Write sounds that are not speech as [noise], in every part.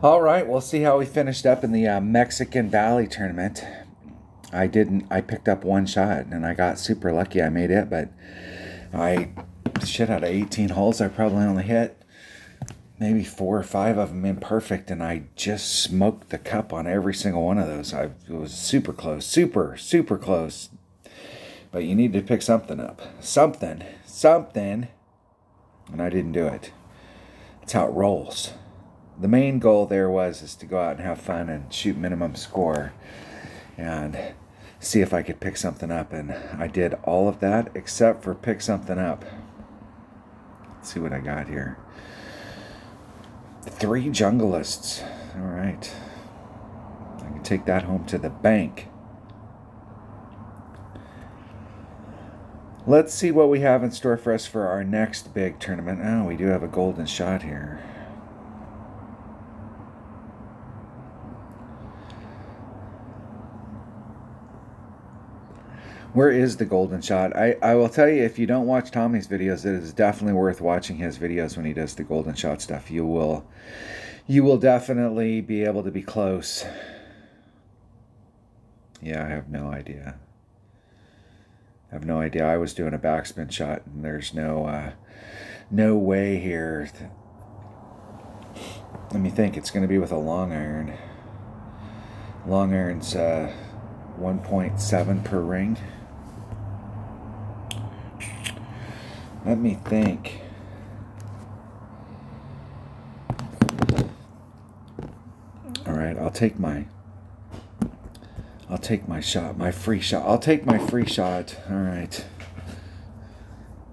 All right, we'll see how we finished up in the uh, Mexican Valley tournament. I didn't. I picked up one shot and I got super lucky. I made it, but I shit out of 18 holes. I probably only hit maybe four or five of them imperfect, and I just smoked the cup on every single one of those. I was super close, super super close. But you need to pick something up, something, something, and I didn't do it. That's how it rolls the main goal there was is to go out and have fun and shoot minimum score and see if I could pick something up and I did all of that except for pick something up. Let's see what I got here. Three junglists. All right. I can take that home to the bank. Let's see what we have in store for us for our next big tournament. Oh, we do have a golden shot here. Where is the golden shot? I, I will tell you, if you don't watch Tommy's videos, it is definitely worth watching his videos when he does the golden shot stuff. You will, you will definitely be able to be close. Yeah, I have no idea. I have no idea. I was doing a backspin shot, and there's no, uh, no way here. Let me think. It's going to be with a long iron. Long iron's uh, 1.7 per ring. Let me think. All right, I'll take my I'll take my shot, my free shot. I'll take my free shot. All right.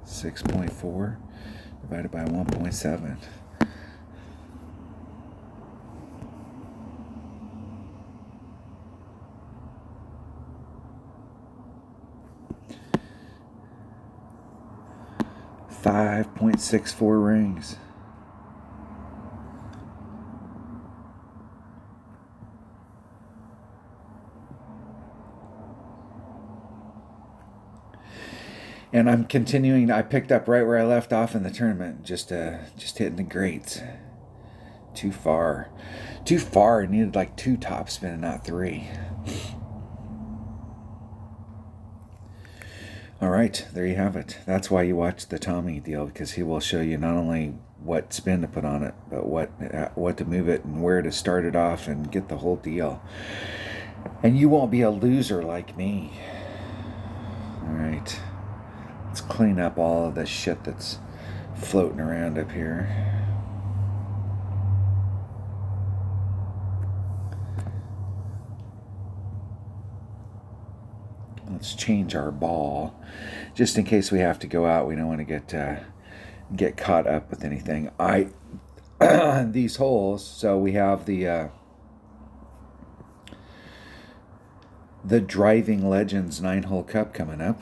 6.4 divided by 1.7. 5.64 rings. And I'm continuing. I picked up right where I left off in the tournament, just uh, just hitting the greats. Too far, too far. I needed like two top spin and not three. All right, there you have it. That's why you watch the Tommy deal because he will show you not only what spin to put on it, but what uh, what to move it and where to start it off and get the whole deal. And you won't be a loser like me. All right, let's clean up all of this shit that's floating around up here. Let's change our ball. Just in case we have to go out we don't want to get uh, get caught up with anything. I [clears throat] these holes so we have the uh, the driving legends nine hole cup coming up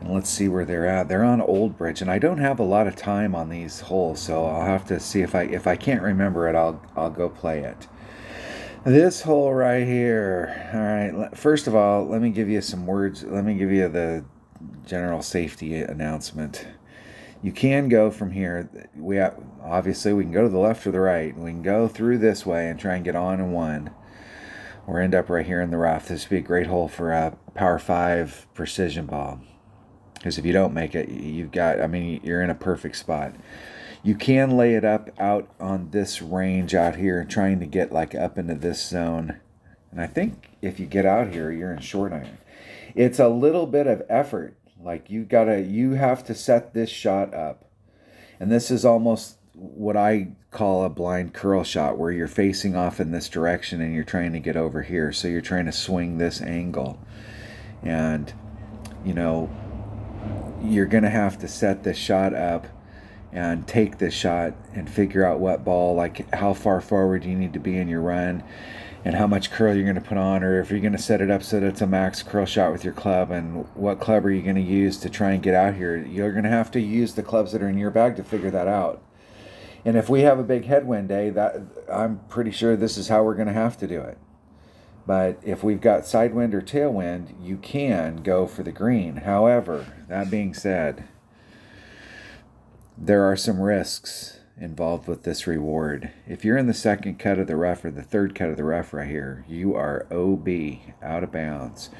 and let's see where they're at. They're on old bridge and I don't have a lot of time on these holes so I'll have to see if I if I can't remember it I'll I'll go play it this hole right here. All right. First of all, let me give you some words. Let me give you the general safety announcement. You can go from here. We have, obviously we can go to the left or the right. We can go through this way and try and get on in one, or end up right here in the rough. This would be a great hole for a power five precision ball. Because if you don't make it, you've got. I mean, you're in a perfect spot you can lay it up out on this range out here trying to get like up into this zone. And i think if you get out here you're in short iron. It's a little bit of effort. Like you gotta you have to set this shot up. And this is almost what i call a blind curl shot where you're facing off in this direction and you're trying to get over here. So you're trying to swing this angle. And you know you're gonna have to set this shot up and take this shot and figure out what ball, like how far forward you need to be in your run and how much curl you're going to put on, or if you're going to set it up so that it's a max curl shot with your club, and what club are you going to use to try and get out here. You're going to have to use the clubs that are in your bag to figure that out. And if we have a big headwind day, that I'm pretty sure this is how we're going to have to do it. But if we've got sidewind or tailwind, you can go for the green. However, that being said, there are some risks involved with this reward. If you're in the second cut of the rough or the third cut of the rough right here, you are OB, out of bounds.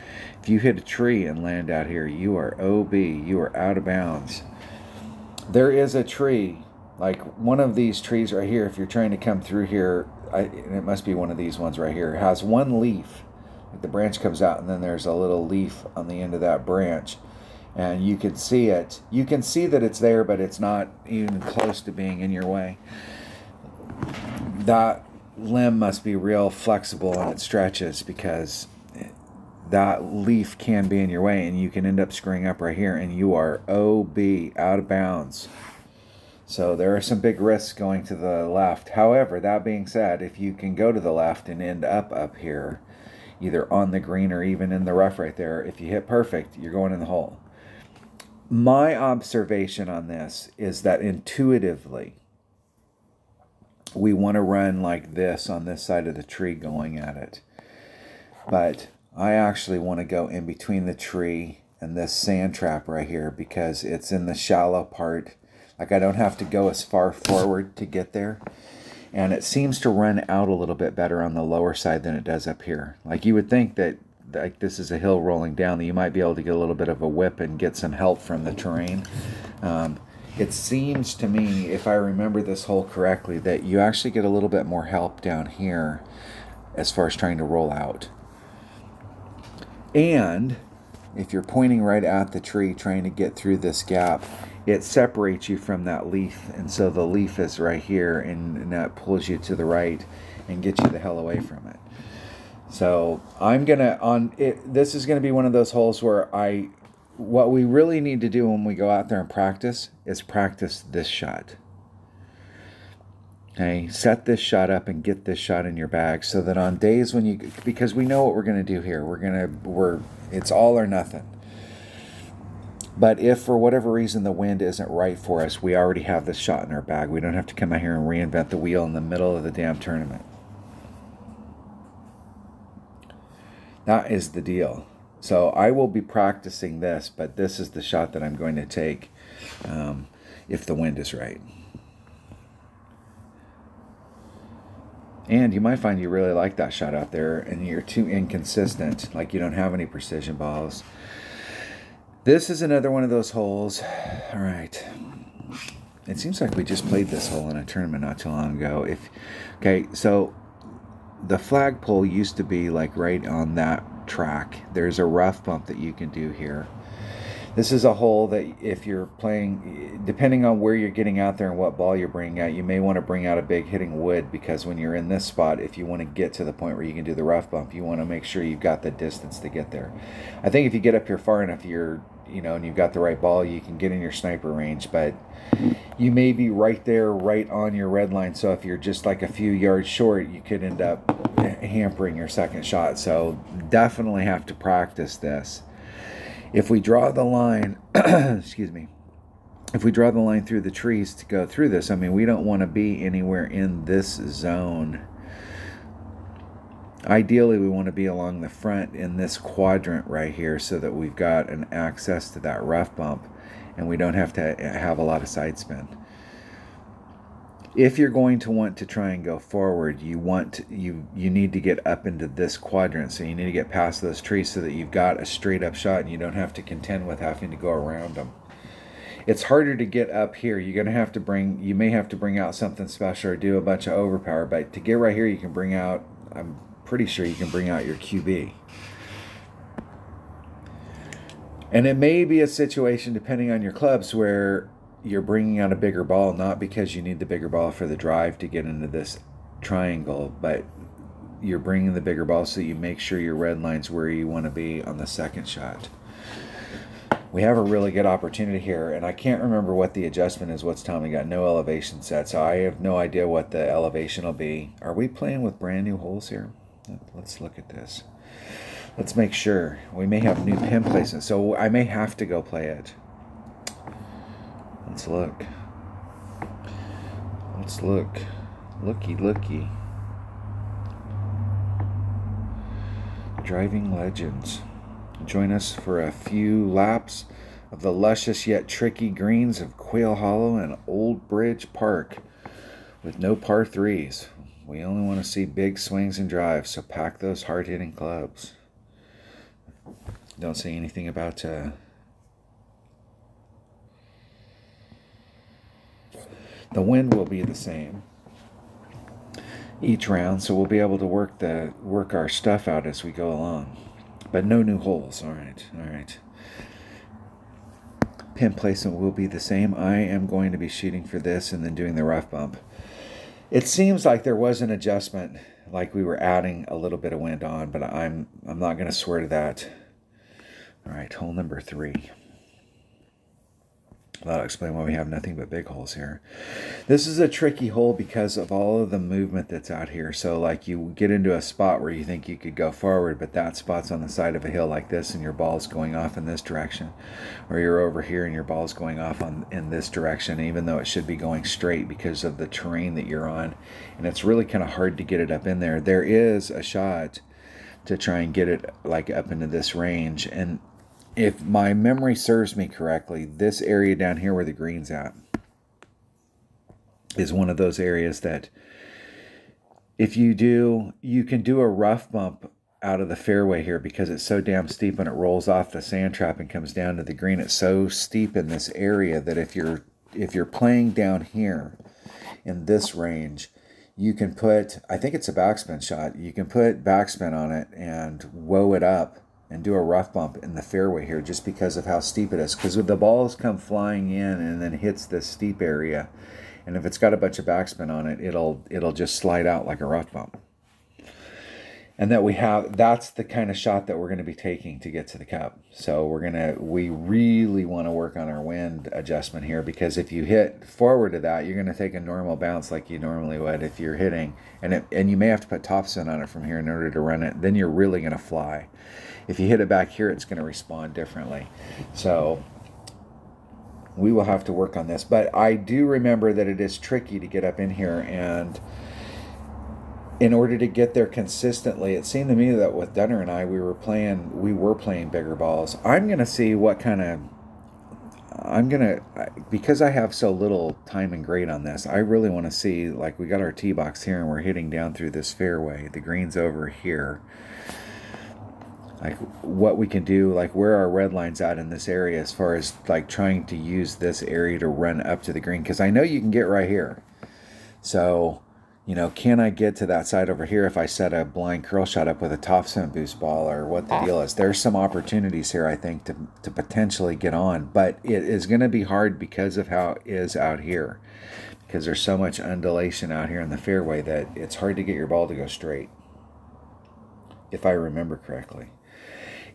If you hit a tree and land out here, you are OB, you are out of bounds. There is a tree, like one of these trees right here, if you're trying to come through here, I, it must be one of these ones right here, has one leaf. Like the branch comes out and then there's a little leaf on the end of that branch and you can see it. You can see that it's there, but it's not even close to being in your way. That limb must be real flexible and it stretches because that leaf can be in your way and you can end up screwing up right here and you are OB, out of bounds. So there are some big risks going to the left. However, that being said, if you can go to the left and end up up here, either on the green or even in the rough right there, if you hit perfect, you're going in the hole my observation on this is that intuitively, we want to run like this on this side of the tree going at it. But I actually want to go in between the tree and this sand trap right here because it's in the shallow part. Like I don't have to go as far forward to get there. And it seems to run out a little bit better on the lower side than it does up here. Like you would think that like this is a hill rolling down that you might be able to get a little bit of a whip and get some help from the terrain. Um, it seems to me, if I remember this hole correctly, that you actually get a little bit more help down here as far as trying to roll out. And if you're pointing right at the tree trying to get through this gap, it separates you from that leaf. And so the leaf is right here and, and that pulls you to the right and gets you the hell away from it. So I'm gonna on it. This is gonna be one of those holes where I, what we really need to do when we go out there and practice is practice this shot. Okay, set this shot up and get this shot in your bag so that on days when you, because we know what we're gonna do here. We're gonna we're it's all or nothing. But if for whatever reason the wind isn't right for us, we already have this shot in our bag. We don't have to come out here and reinvent the wheel in the middle of the damn tournament. That is the deal. So I will be practicing this, but this is the shot that I'm going to take um, if the wind is right. And you might find you really like that shot out there and you're too inconsistent, like you don't have any precision balls. This is another one of those holes. All right. It seems like we just played this hole in a tournament not too long ago. If okay, so the flagpole used to be like right on that track. There's a rough bump that you can do here. This is a hole that if you're playing, depending on where you're getting out there and what ball you're bringing out, you may want to bring out a big hitting wood because when you're in this spot, if you want to get to the point where you can do the rough bump, you want to make sure you've got the distance to get there. I think if you get up here far enough, you're you know, and you've got the right ball, you can get in your sniper range. But you may be right there, right on your red line. So if you're just like a few yards short, you could end up hampering your second shot. So definitely have to practice this. If we draw the line, [clears throat] excuse me, if we draw the line through the trees to go through this, I mean, we don't want to be anywhere in this zone Ideally, we want to be along the front in this quadrant right here so that we've got an access to that rough bump and we don't have to have a lot of side spin. If you're going to want to try and go forward, you want to, you you need to get up into this quadrant. So you need to get past those trees so that you've got a straight up shot and you don't have to contend with having to go around them. It's harder to get up here. You're going to have to bring you may have to bring out something special or do a bunch of overpower, but to get right here you can bring out I'm pretty sure you can bring out your QB. And it may be a situation, depending on your clubs, where you're bringing out a bigger ball, not because you need the bigger ball for the drive to get into this triangle, but you're bringing the bigger ball so you make sure your red line's where you want to be on the second shot. We have a really good opportunity here, and I can't remember what the adjustment is. What's me got no elevation set, so I have no idea what the elevation will be. Are we playing with brand new holes here? Let's look at this. Let's make sure. We may have new pin placement, so I may have to go play it. Let's look. Let's look. Looky, looky. Driving Legends. Join us for a few laps of the luscious yet tricky greens of Quail Hollow and Old Bridge Park. with no par threes. We only want to see big swings and drives, so pack those hard hitting clubs. Don't say anything about uh, the wind will be the same each round, so we'll be able to work the work our stuff out as we go along. But no new holes. All right, all right. Pin placement will be the same. I am going to be shooting for this and then doing the rough bump. It seems like there was an adjustment, like we were adding a little bit of wind on, but I'm I'm not going to swear to that. All right, hole number three. That'll explain why we have nothing but big holes here. This is a tricky hole because of all of the movement that's out here. So like you get into a spot where you think you could go forward, but that spot's on the side of a hill like this and your ball's going off in this direction. Or you're over here and your ball's going off on in this direction, even though it should be going straight because of the terrain that you're on. And it's really kind of hard to get it up in there. There is a shot to try and get it like up into this range. And if my memory serves me correctly, this area down here where the green's at is one of those areas that if you do, you can do a rough bump out of the fairway here because it's so damn steep when it rolls off the sand trap and comes down to the green. It's so steep in this area that if you're if you're playing down here in this range, you can put I think it's a backspin shot. You can put backspin on it and woe it up and do a rough bump in the fairway here just because of how steep it is. Because the balls come flying in and then hits this steep area, and if it's got a bunch of backspin on it, it'll it'll just slide out like a rough bump. And that we have that's the kind of shot that we're going to be taking to get to the cup. So we're gonna we really want to work on our wind adjustment here because if you hit forward to that, you're going to take a normal bounce like you normally would if you're hitting, and it, and you may have to put topspin on it from here in order to run it. Then you're really going to fly if you hit it back here, it's going to respond differently. So we will have to work on this. But I do remember that it is tricky to get up in here and in order to get there consistently, it seemed to me that with Dunner and I, we were playing, we were playing bigger balls. I'm going to see what kind of, I'm going to, because I have so little time and grade on this, I really want to see, like we got our tee box here and we're hitting down through this fairway. The green's over here like what we can do, like where our red lines at in this area as far as like trying to use this area to run up to the green. Because I know you can get right here. So, you know, can I get to that side over here if I set a blind curl shot up with a topspin boost ball or what the ah. deal is? There's some opportunities here, I think, to, to potentially get on. But it is going to be hard because of how it is out here. Because there's so much undulation out here in the fairway that it's hard to get your ball to go straight. If I remember correctly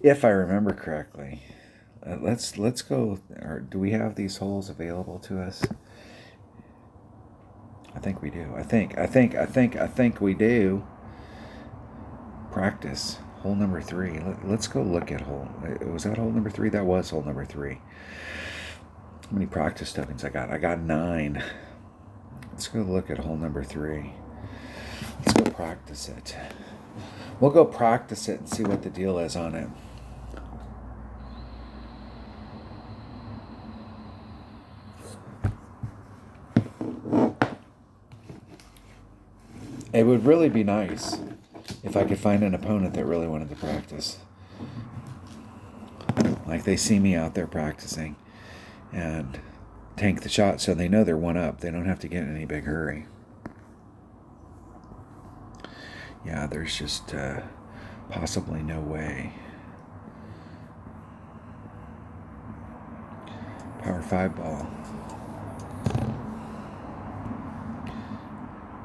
if I remember correctly. Uh, let's let's go. Or do we have these holes available to us? I think we do. I think. I think. I think. I think we do. Practice hole number three. Let, us go look at hole. Uh, was that hole number three? That was hole number three. How many practice stubbings I got? I got nine. Let's go look at hole number three. Let's go practice it. We'll go practice it and see what the deal is on it. It would really be nice if I could find an opponent that really wanted to practice. Like they see me out there practicing and tank the shot so they know they're one up. They don't have to get in any big hurry. Yeah, there's just uh, possibly no way. Power 5 ball.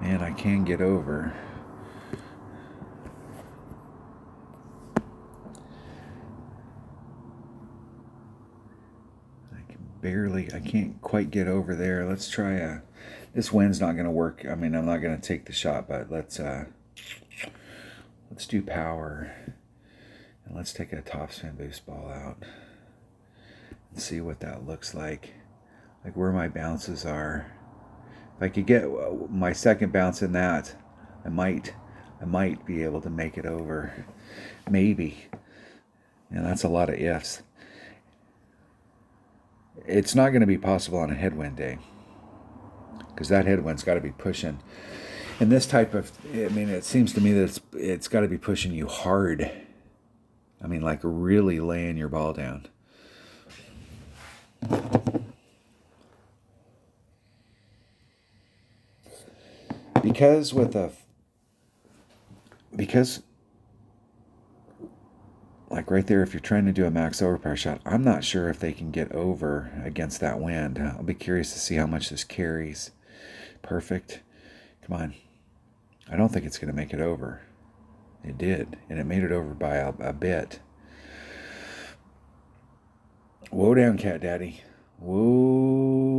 And I can get over. I can barely, I can't quite get over there. Let's try a, this wind's not going to work. I mean, I'm not going to take the shot, but let's, uh, let's do power. And let's take a topspin boost ball out and see what that looks like. Like where my bounces are. If I could get uh, my second bounce in that, I might, I might be able to make it over. Maybe. And that's a lot of ifs. It's not going to be possible on a headwind day. because that headwind's got to be pushing. And this type of, I mean, it seems to me that it's it's got to be pushing you hard. I mean, like really laying your ball down. Because with a, because like right there, if you're trying to do a max overpower shot, I'm not sure if they can get over against that wind. I'll be curious to see how much this carries. Perfect. Come on. I don't think it's going to make it over. It did, and it made it over by a, a bit. Whoa down, cat daddy. Whoa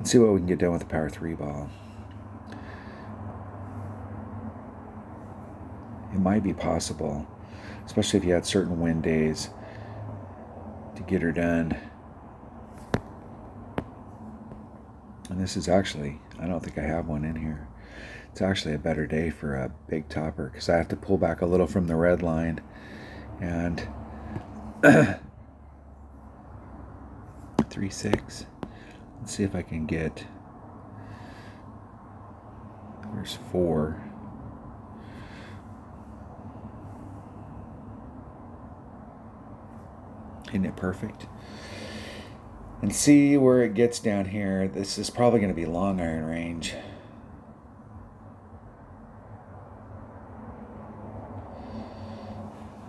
Let's see what we can get done with the power three ball. it might be possible, especially if you had certain wind days, to get her done. And this is actually, I don't think I have one in here. It's actually a better day for a big topper because I have to pull back a little from the red line and [clears throat] three six. Let's see if I can get. There's four. Isn't it perfect? And see where it gets down here. This is probably going to be long iron range.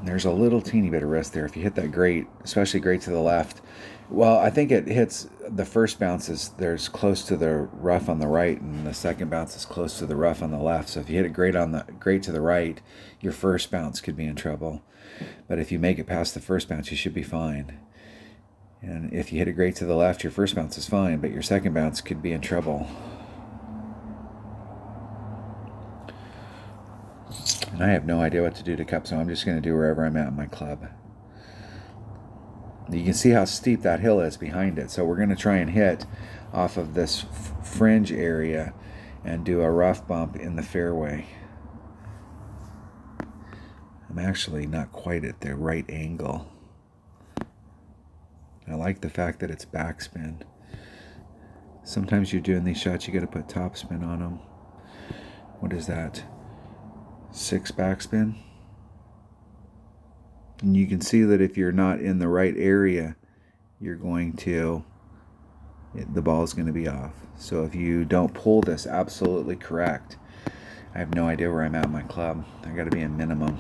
There's a little teeny bit of rest there. If you hit that great, especially great to the left, well, I think it hits the first bounce is there's close to the rough on the right, and the second bounce is close to the rough on the left. So if you hit it great on the great to the right, your first bounce could be in trouble. But if you make it past the first bounce, you should be fine. And if you hit it great to the left, your first bounce is fine, but your second bounce could be in trouble. And I have no idea what to do to cup, so I'm just going to do wherever I'm at in my club. You can see how steep that hill is behind it. So we're going to try and hit off of this fringe area and do a rough bump in the fairway. I'm actually not quite at the right angle. I like the fact that it's backspin. Sometimes you're doing these shots, you got to put topspin on them. What is that? Six backspin? And you can see that if you're not in the right area, you're going to, the ball is going to be off. So if you don't pull this absolutely correct, I have no idea where I'm at in my club. I got to be a minimum.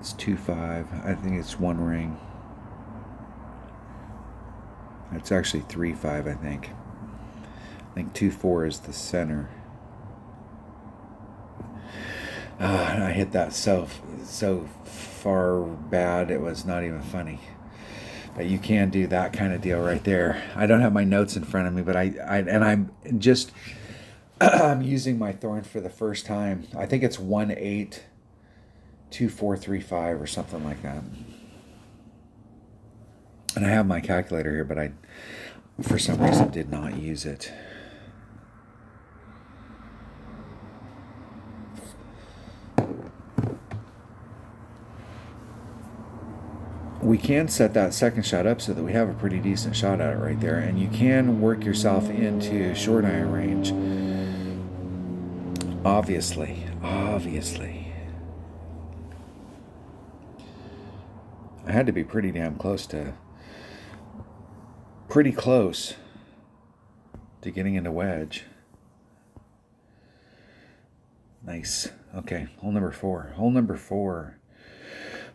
It's 2-5. I think it's one ring. It's actually 3-5, I think. I think 2-4 is the center. Uh, I hit that so so far bad it was not even funny. But you can do that kind of deal right there. I don't have my notes in front of me, but I, I and I'm just [clears throat] I'm using my thorn for the first time. I think it's one eight 2435 or something like that. And I have my calculator here, but I, for some reason, did not use it. We can set that second shot up so that we have a pretty decent shot at it right there. And you can work yourself into short iron range. Obviously, obviously. I had to be pretty damn close to, pretty close to getting into wedge. Nice. Okay, hole number four. Hole number four.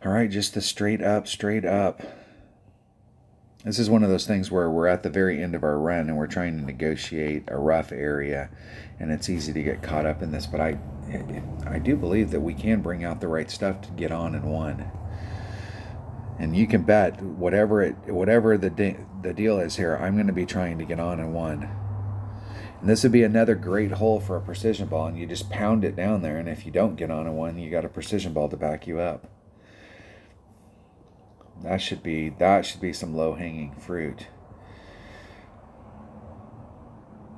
All right, just the straight up, straight up. This is one of those things where we're at the very end of our run and we're trying to negotiate a rough area, and it's easy to get caught up in this. But I, I do believe that we can bring out the right stuff to get on in one and you can bet whatever it whatever the de- the deal is here, I'm going to be trying to get on in one. And this would be another great hole for a precision ball, and you just pound it down there. And if you don't get on in one, you got a precision ball to back you up. That should be that should be some low hanging fruit.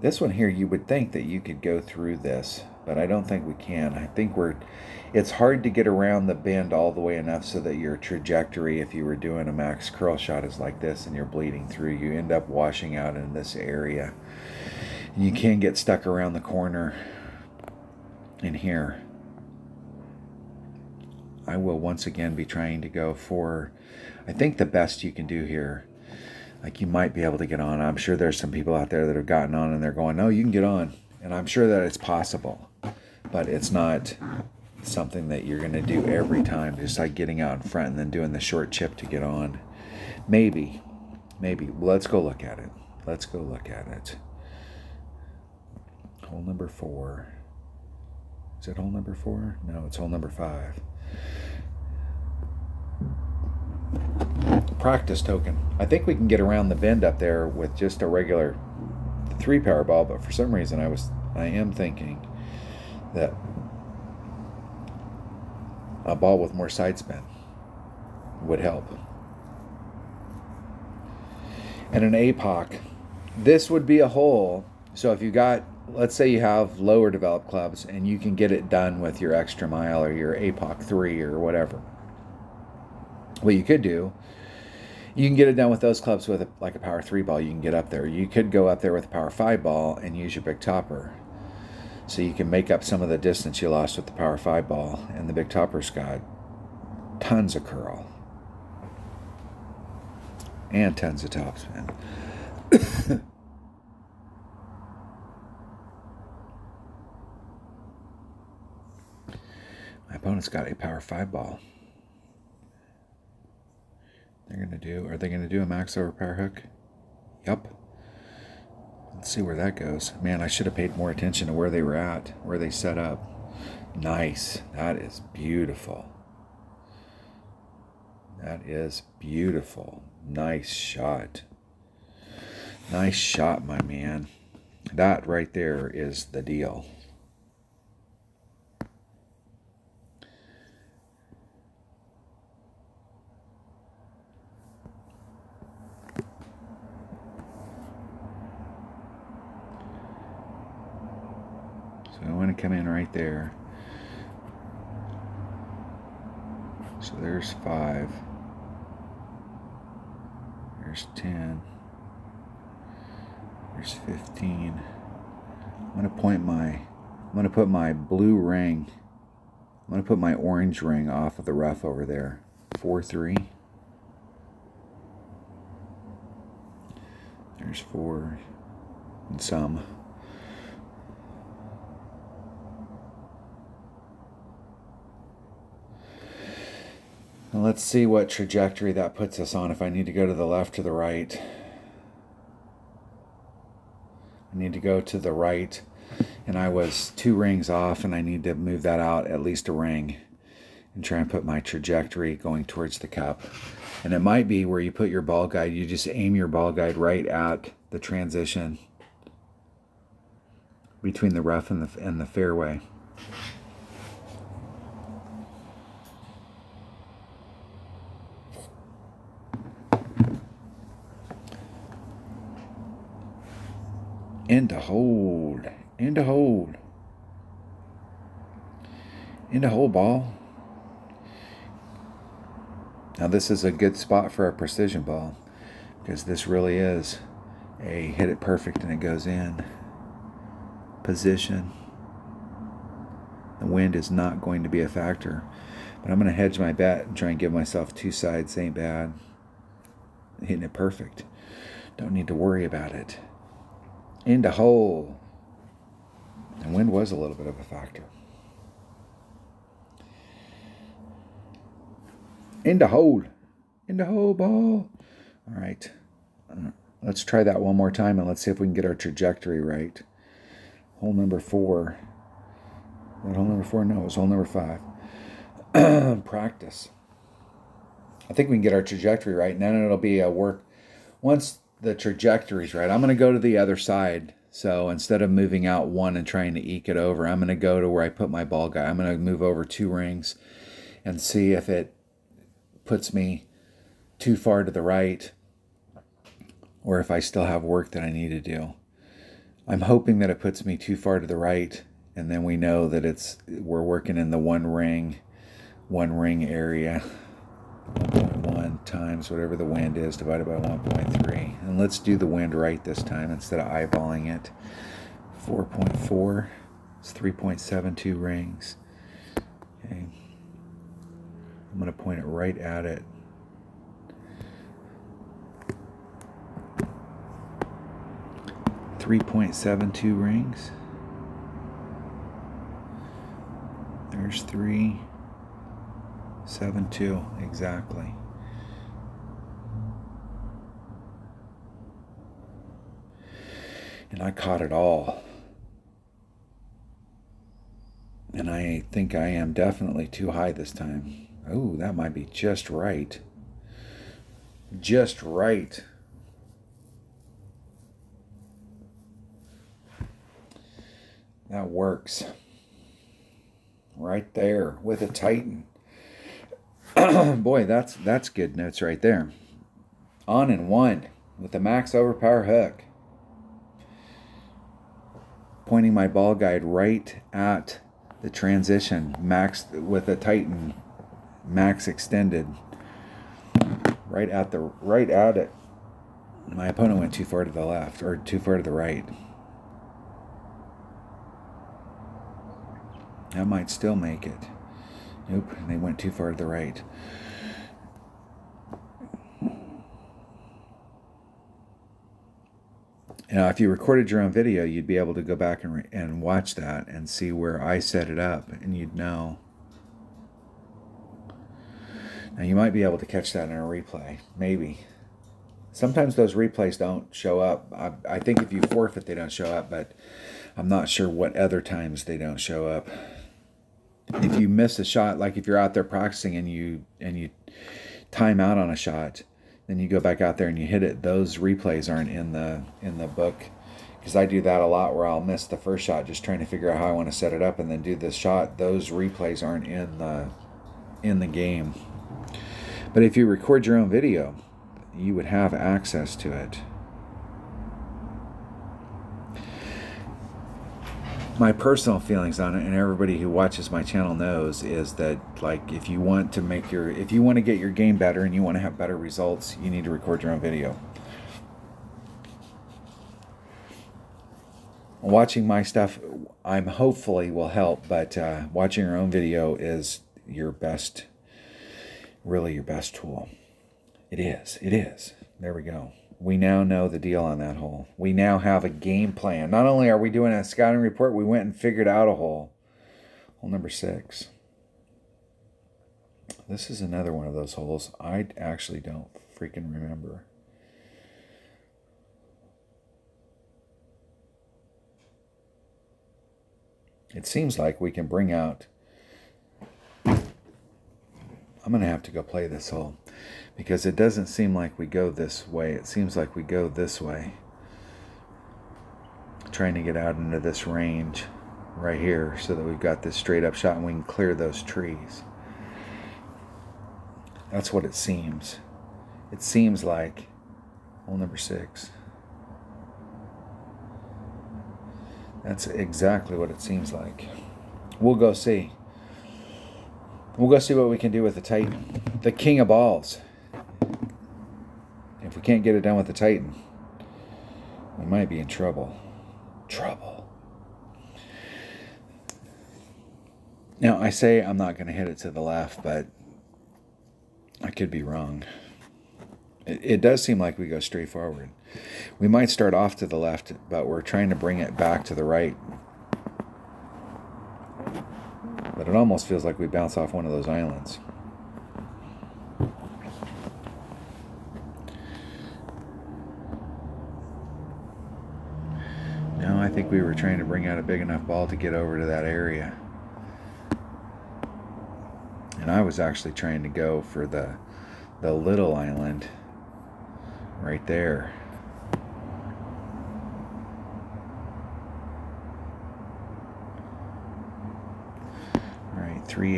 This one here, you would think that you could go through this, but I don't think we can. I think we're, it's hard to get around the bend all the way enough so that your trajectory, if you were doing a max curl shot, is like this and you're bleeding through. You end up washing out in this area. You can get stuck around the corner in here. I will once again be trying to go for, I think the best you can do here like you might be able to get on. I'm sure there's some people out there that have gotten on and they're going, no, you can get on. And I'm sure that it's possible, but it's not something that you're going to do every time, just like getting out in front and then doing the short chip to get on. Maybe, maybe. Let's go look at it. Let's go look at it. Hole number four. Is it hole number four? No, it's hole number five practice token. I think we can get around the bend up there with just a regular three power ball, but for some reason I was I am thinking that a ball with more side spin would help. And an APOC, this would be a hole. So if you got, let's say you have lower developed clubs and you can get it done with your extra mile or your APOC 3 or whatever. What you could do you can get it done with those clubs with a, like a power three ball. You can get up there. You could go up there with a power five ball and use your big topper, so you can make up some of the distance you lost with the power five ball. And the big topper's got tons of curl and tons of topspin. [coughs] My opponent's got a power five ball. They're going to do, are they going to do a max over hook? Yep. Let's see where that goes. Man, I should have paid more attention to where they were at, where they set up. Nice. That is beautiful. That is beautiful. Nice shot. Nice shot, my man. That right there is the deal. Come in right there. So there's five. There's 10. There's 15. I'm going to point my, I'm going to put my blue ring, I'm going to put my orange ring off of the rough over there. 4, 3. There's 4 and some. And let's see what trajectory that puts us on if I need to go to the left or the right. I need to go to the right and I was two rings off and I need to move that out at least a ring and try and put my trajectory going towards the cup. And it might be where you put your ball guide, you just aim your ball guide right at the transition between the rough and the, and the fairway. Into hold, into hold, into hold ball. Now this is a good spot for a precision ball because this really is a hit it perfect and it goes in. Position. The wind is not going to be a factor. But I'm going to hedge my bet and try and give myself two sides ain't bad. Hitting it perfect. Don't need to worry about it into hole. And wind was a little bit of a factor. Into hole. Into hole ball. All right. Let's try that one more time and let's see if we can get our trajectory right. Hole number four. That hole number four? No, it was hole number five. [clears throat] Practice. I think we can get our trajectory right, and then it'll be a work. Once the trajectories right. I'm going to go to the other side. So instead of moving out one and trying to eke it over, I'm going to go to where I put my ball guy. I'm going to move over two rings and see if it puts me too far to the right or if I still have work that I need to do. I'm hoping that it puts me too far to the right, and then we know that it's we're working in the one ring, one ring area. 1.1 times whatever the wind is divided by 1.3. And let's do the wind right this time instead of eyeballing it. 4.4 is 3.72 rings. Okay. I'm going to point it right at it. Three point seven two rings. There's three. Seven two, exactly. And I caught it all. And I think I am definitely too high this time. Oh, that might be just right. Just right. That works. Right there with a Titan. [clears throat] Boy, that's that's good notes right there. On and one with the max overpower hook. Pointing my ball guide right at the transition, max with a Titan, max extended. Right at the right at it. My opponent went too far to the left or too far to the right. That might still make it. Nope, they went too far to the right. Now, if you recorded your own video, you'd be able to go back and, and watch that and see where I set it up, and you'd know. Now, you might be able to catch that in a replay. Maybe. Sometimes those replays don't show up. I, I think if you forfeit, they don't show up, but I'm not sure what other times they don't show up if you miss a shot, like if you're out there practicing and you and you time out on a shot, then you go back out there and you hit it. Those replays aren't in the in the book because I do that a lot where I'll miss the first shot just trying to figure out how I want to set it up and then do this shot. Those replays aren't in the in the game. But if you record your own video, you would have access to it. My personal feelings on it and everybody who watches my channel knows is that like if you want to make your if you want to get your game better and you want to have better results you need to record your own video. Watching my stuff i'm hopefully will help but uh, watching your own video is your best really your best tool. It is it is. There we go we now know the deal on that hole. We now have a game plan. Not only are we doing a scouting report, we went and figured out a hole. Hole number six. This is another one of those holes I actually don't freaking remember. It seems like we can bring out... I'm going to have to go play this hole because it doesn't seem like we go this way. It seems like we go this way. Trying to get out into this range right here so that we've got this straight up shot and we can clear those trees. That's what it seems. It seems like hole number six. That's exactly what it seems like. We'll go see. We'll go see what we can do with the Titan. The king of balls. If we can't get it done with the Titan, we might be in trouble. Trouble. Now, I say I'm not going to hit it to the left, but I could be wrong. It, it does seem like we go straight forward. We might start off to the left, but we're trying to bring it back to the right. But it almost feels like we bounce off one of those islands. I think we were trying to bring out a big enough ball to get over to that area. And I was actually trying to go for the the little island right there. All right, 3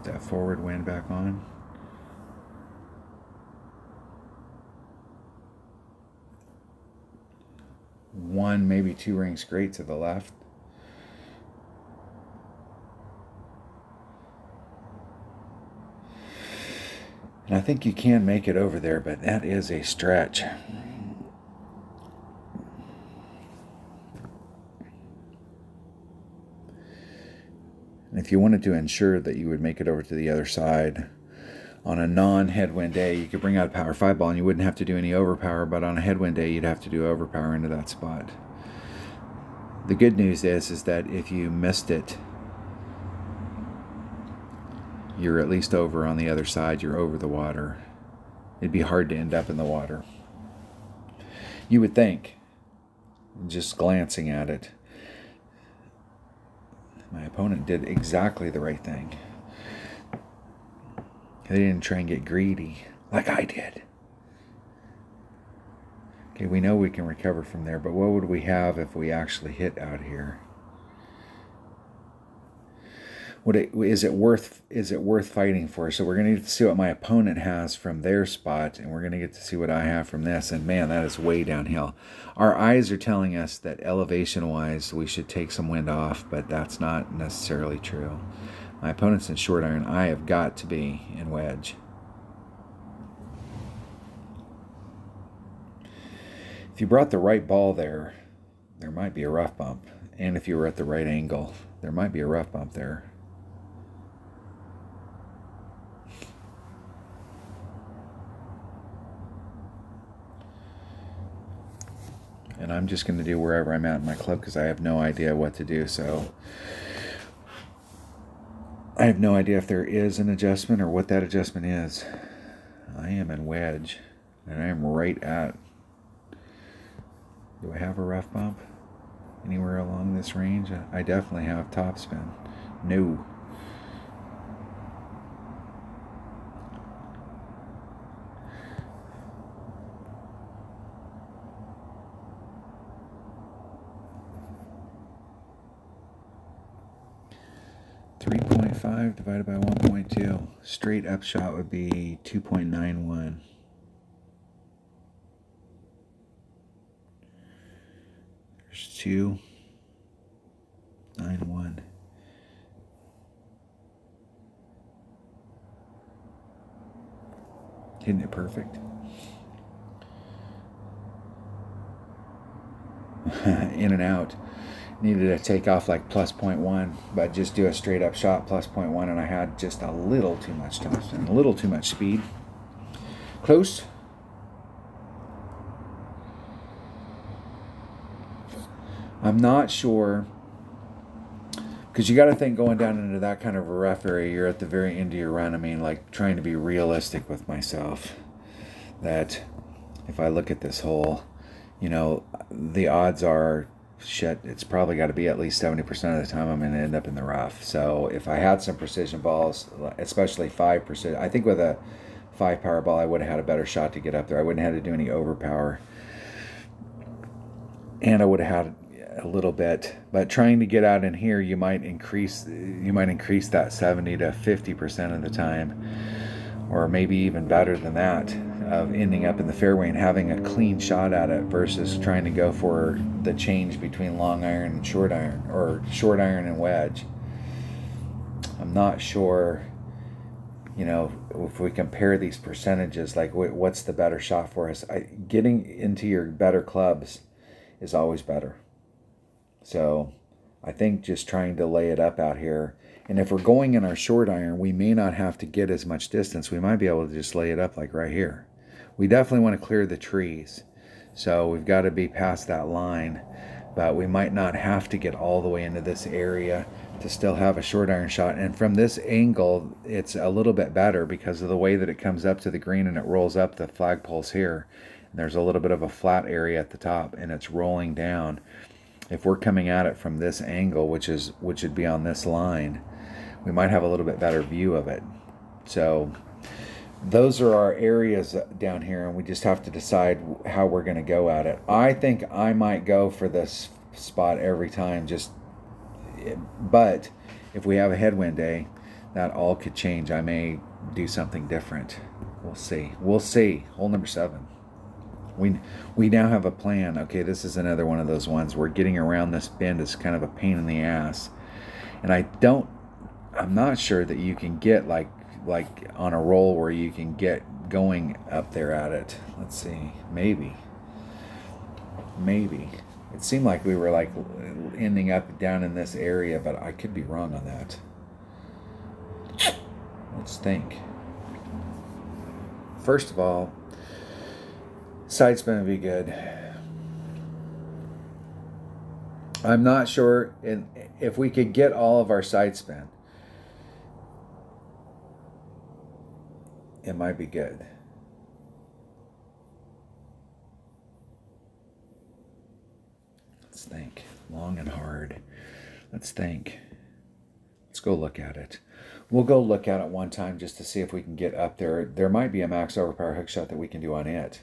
8. that forward wind back on. One, maybe two rings great to the left. And I think you can make it over there, but that is a stretch. And if you wanted to ensure that you would make it over to the other side on a non-headwind day, you could bring out a power five ball and you wouldn't have to do any overpower, but on a headwind day, you'd have to do overpower into that spot. The good news is, is that if you missed it, you're at least over on the other side, you're over the water. It'd be hard to end up in the water. You would think, just glancing at it, my opponent did exactly the right thing. They didn't try and get greedy like I did. Okay, we know we can recover from there, but what would we have if we actually hit out here? Would it is it worth is it worth fighting for? So we're gonna get to see what my opponent has from their spot, and we're gonna get to see what I have from this. And man, that is way downhill. Our eyes are telling us that elevation wise we should take some wind off, but that's not necessarily true. My opponent's in short iron. I have got to be in wedge. If you brought the right ball there, there might be a rough bump. And if you were at the right angle, there might be a rough bump there. And I'm just going to do wherever I'm at in my club because I have no idea what to do. So I have no idea if there is an adjustment or what that adjustment is. I am in wedge and I am right at. Do I have a rough bump anywhere along this range? I definitely have topspin. No. 3.5 divided by 1.2. Straight upshot would be 2.91. There's 2. 9, 1. Isn't it perfect? [laughs] In and out needed to take off like plus 0.1 but just do a straight up shot plus 0.1 and I had just a little too much toast and a little too much speed. Close. I'm not sure because you got to think going down into that kind of a rough area you're at the very end of your run. I mean like trying to be realistic with myself that if I look at this hole you know the odds are shit, it's probably got to be at least 70% of the time I'm going to end up in the rough. So if I had some precision balls, especially 5%, I think with a 5 power ball, I would have had a better shot to get up there. I wouldn't have had to do any overpower. And I would have had a little bit but trying to get out in here you might increase you might increase that 70 to 50 percent of the time or maybe even better than that of ending up in the fairway and having a clean shot at it versus trying to go for the change between long iron and short iron or short iron and wedge. I'm not sure, you know, if we compare these percentages, like what's the better shot for us? I, getting into your better clubs is always better. So I think just trying to lay it up out here and if we're going in our short iron, we may not have to get as much distance. We might be able to just lay it up like right here. We definitely want to clear the trees. So we've got to be past that line, but we might not have to get all the way into this area to still have a short iron shot. And from this angle, it's a little bit better because of the way that it comes up to the green and it rolls up the flagpoles here. And there's a little bit of a flat area at the top and it's rolling down. If we're coming at it from this angle, which is which would be on this line, we might have a little bit better view of it. So those are our areas down here, and we just have to decide how we're going to go at it. I think I might go for this spot every time, just but if we have a headwind day, that all could change. I may do something different. We'll see. We'll see. Hole number seven. We we now have a plan. Okay, this is another one of those ones where getting around this bend is kind of a pain in the ass. And I don't I'm not sure that you can get like like on a roll where you can get going up there at it. Let's see. Maybe. Maybe. It seemed like we were like ending up down in this area, but I could be wrong on that. Let's think. First of all, side spin would be good. I'm not sure if we could get all of our side spin. It might be good. Let's think. Long and hard. Let's think. Let's go look at it. We'll go look at it one time just to see if we can get up there. There might be a max overpower hook shot that we can do on it.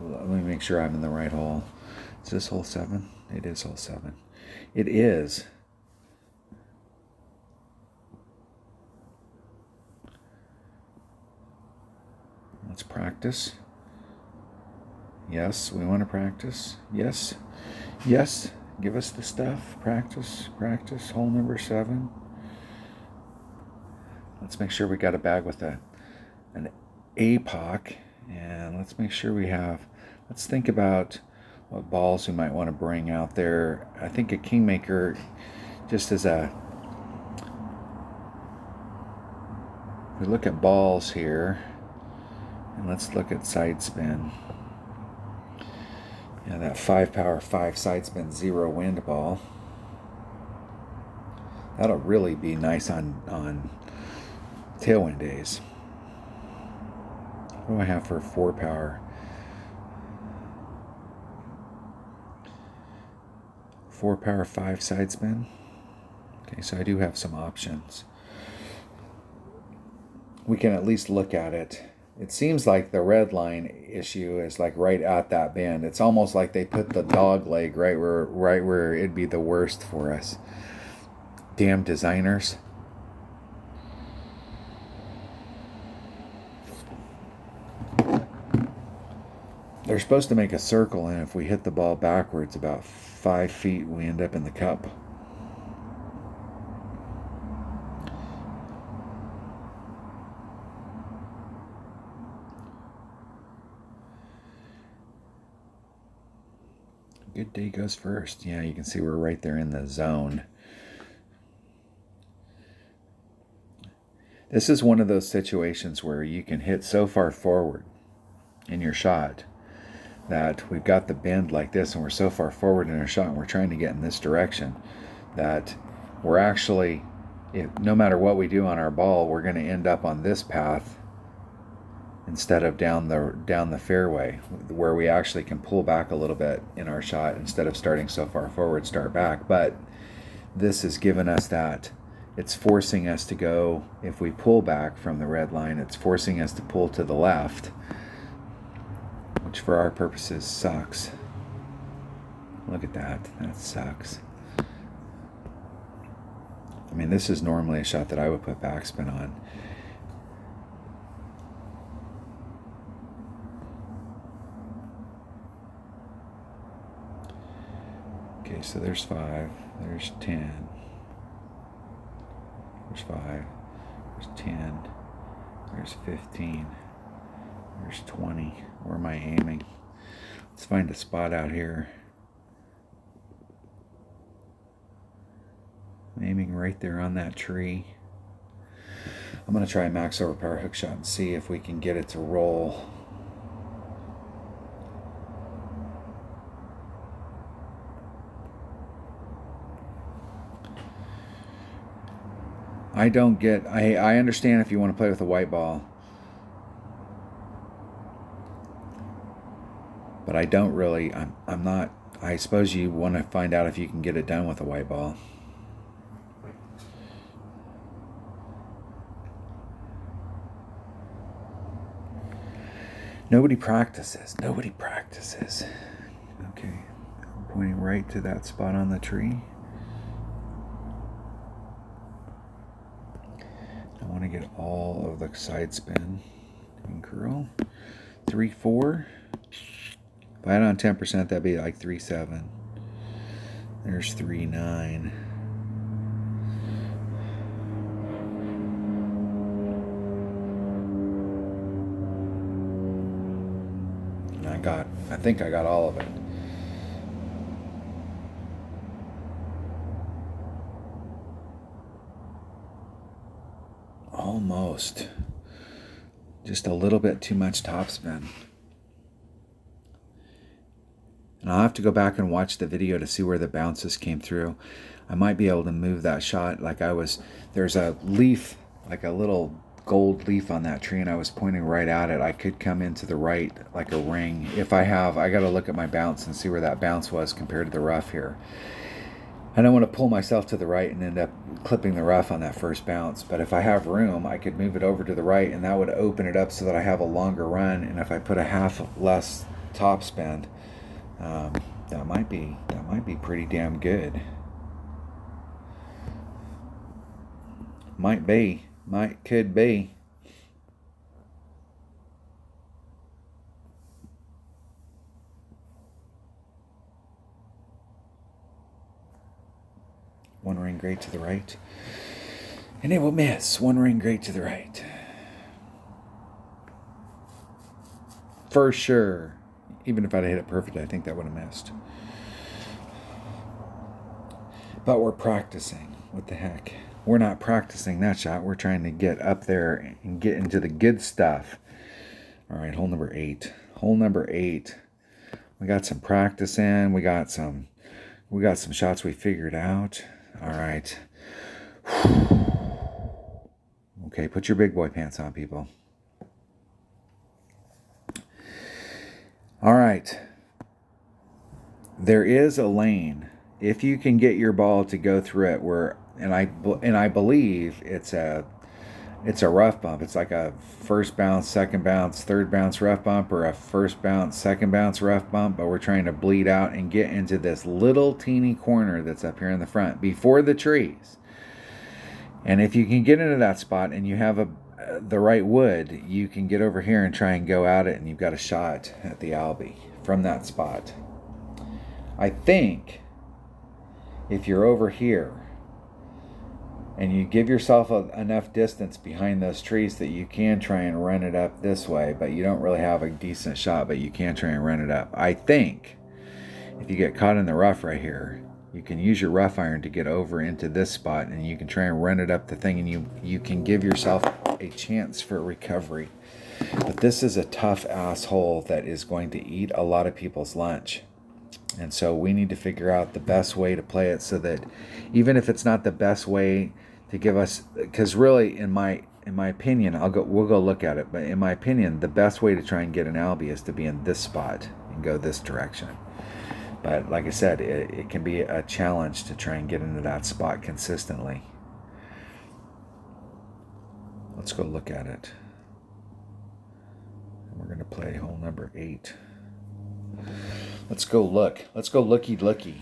Let me make sure I'm in the right hole. Is this hole seven? It is hole seven. It is. Let's practice. Yes, we want to practice. Yes, yes, give us the stuff. Practice, practice. Hole number seven. Let's make sure we got a bag with a an APOC. And let's make sure we have, let's think about what balls we might want to bring out there. I think a Kingmaker, just as a, we look at balls here, and let's look at side spin. Yeah, that 5 power 5 side spin zero wind ball. That'll really be nice on, on tailwind days. What do I have for 4 power? 4 power 5 side spin. Okay, so I do have some options. We can at least look at it it seems like the red line issue is like right at that bend. It's almost like they put the dog leg right where right where it'd be the worst for us. Damn designers. They're supposed to make a circle, and if we hit the ball backwards about five feet, we end up in the cup. Good day goes first. Yeah, you can see we're right there in the zone. This is one of those situations where you can hit so far forward in your shot that we've got the bend like this and we're so far forward in our shot and we're trying to get in this direction that we're actually, if, no matter what we do on our ball, we're going to end up on this path instead of down the down the fairway where we actually can pull back a little bit in our shot instead of starting so far forward start back. But this has given us that. It's forcing us to go if we pull back from the red line it's forcing us to pull to the left which for our purposes sucks. Look at that. That sucks. I mean this is normally a shot that I would put backspin on so there's five, there's ten, there's five, there's ten, there's fifteen, there's twenty. Where am I aiming? Let's find a spot out here. I'm aiming right there on that tree. I'm going to try a max overpower hook shot and see if we can get it to roll. I don't get. I I understand if you want to play with a white ball, but I don't really. I'm I'm not. I suppose you want to find out if you can get it done with a white ball. Nobody practices. Nobody practices. Okay. I'm pointing right to that spot on the tree. Get all of the side spin and curl. Three, four. If I had on 10%, that'd be like three, seven. There's three, nine. And I got, I think I got all of it. Almost. Just a little bit too much topspin. And I'll have to go back and watch the video to see where the bounces came through. I might be able to move that shot like I was, there's a leaf, like a little gold leaf on that tree and I was pointing right at it. I could come into the right like a ring. If I have, I got to look at my bounce and see where that bounce was compared to the rough here. I don't want to pull myself to the right and end up clipping the rough on that first bounce. But if I have room, I could move it over to the right and that would open it up so that I have a longer run. And if I put a half less topspin, um, that might be that might be pretty damn good. Might be, might could be. One ring great to the right. And it will miss. One ring great to the right. For sure. Even if I'd hit it perfect, I think that would have missed. But we're practicing. What the heck? We're not practicing that shot. We're trying to get up there and get into the good stuff. All right, hole number eight. Hole number eight. We got some practice in. We got some we got some shots we figured out. All right. [sighs] Okay, put your big boy pants on, people. All right. There is a lane. If you can get your ball to go through it where and I and I believe it's a it's a rough bump. It's like a first bounce, second bounce, third bounce rough bump, or a first bounce, second bounce rough bump. But we're trying to bleed out and get into this little teeny corner that's up here in the front before the trees. And if you can get into that spot and you have a the right wood, you can get over here and try and go at it, and you've got a shot at the Albie from that spot. I think if you're over here and you give yourself a, enough distance behind those trees that you can try and run it up this way, but you don't really have a decent shot, but you can try and run it up. I think if you get caught in the rough right here, you can use your rough iron to get over into this spot and you can try and run it up the thing and you, you can give yourself a chance for recovery. But this is a tough asshole that is going to eat a lot of people's lunch. And so we need to figure out the best way to play it so that even if it's not the best way to give us because really in my in my opinion I'll go we'll go look at it but in my opinion the best way to try and get an albie is to be in this spot and go this direction. But like I said it, it can be a challenge to try and get into that spot consistently. Let's go look at it. We're going to play hole number eight let's go look let's go looky looky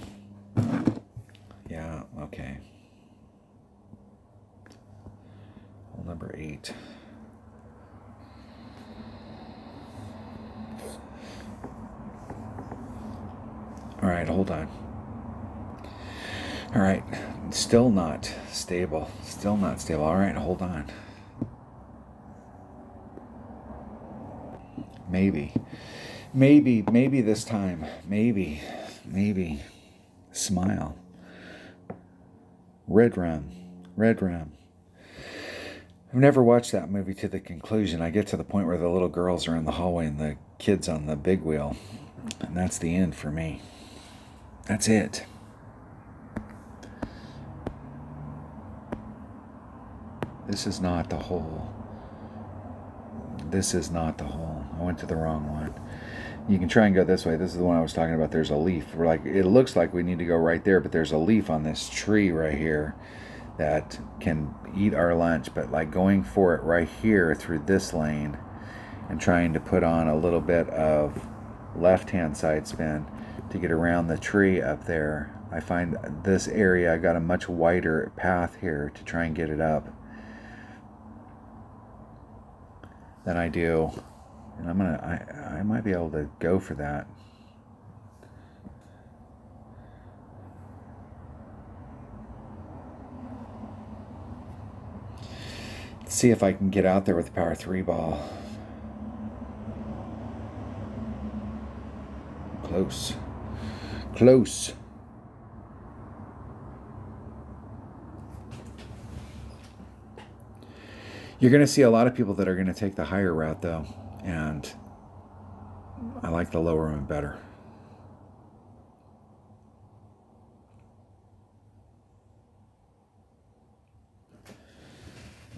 yeah okay number eight. All right, hold on. All right, still not stable. Still not stable. All right, hold on. Maybe. Maybe, maybe this time. Maybe, maybe. Smile. Red rum. Red rum. I've never watched that movie to the conclusion. I get to the point where the little girls are in the hallway and the kids on the big wheel. And that's the end for me. That's it. This is not the hole. This is not the hole. I went to the wrong one. You can try and go this way. This is the one I was talking about. There's a leaf. We're like it looks like we need to go right there, but there's a leaf on this tree right here that can eat our lunch, but like going for it right here through this lane and trying to put on a little bit of left hand side spin to get around the tree up there. I find this area I got a much wider path here to try and get it up. than I do. And I'm gonna, I, I might be able to go for that. Let's see if I can get out there with the power three ball. Close. Close. You're going to see a lot of people that are going to take the higher route, though, and I like the lower one better.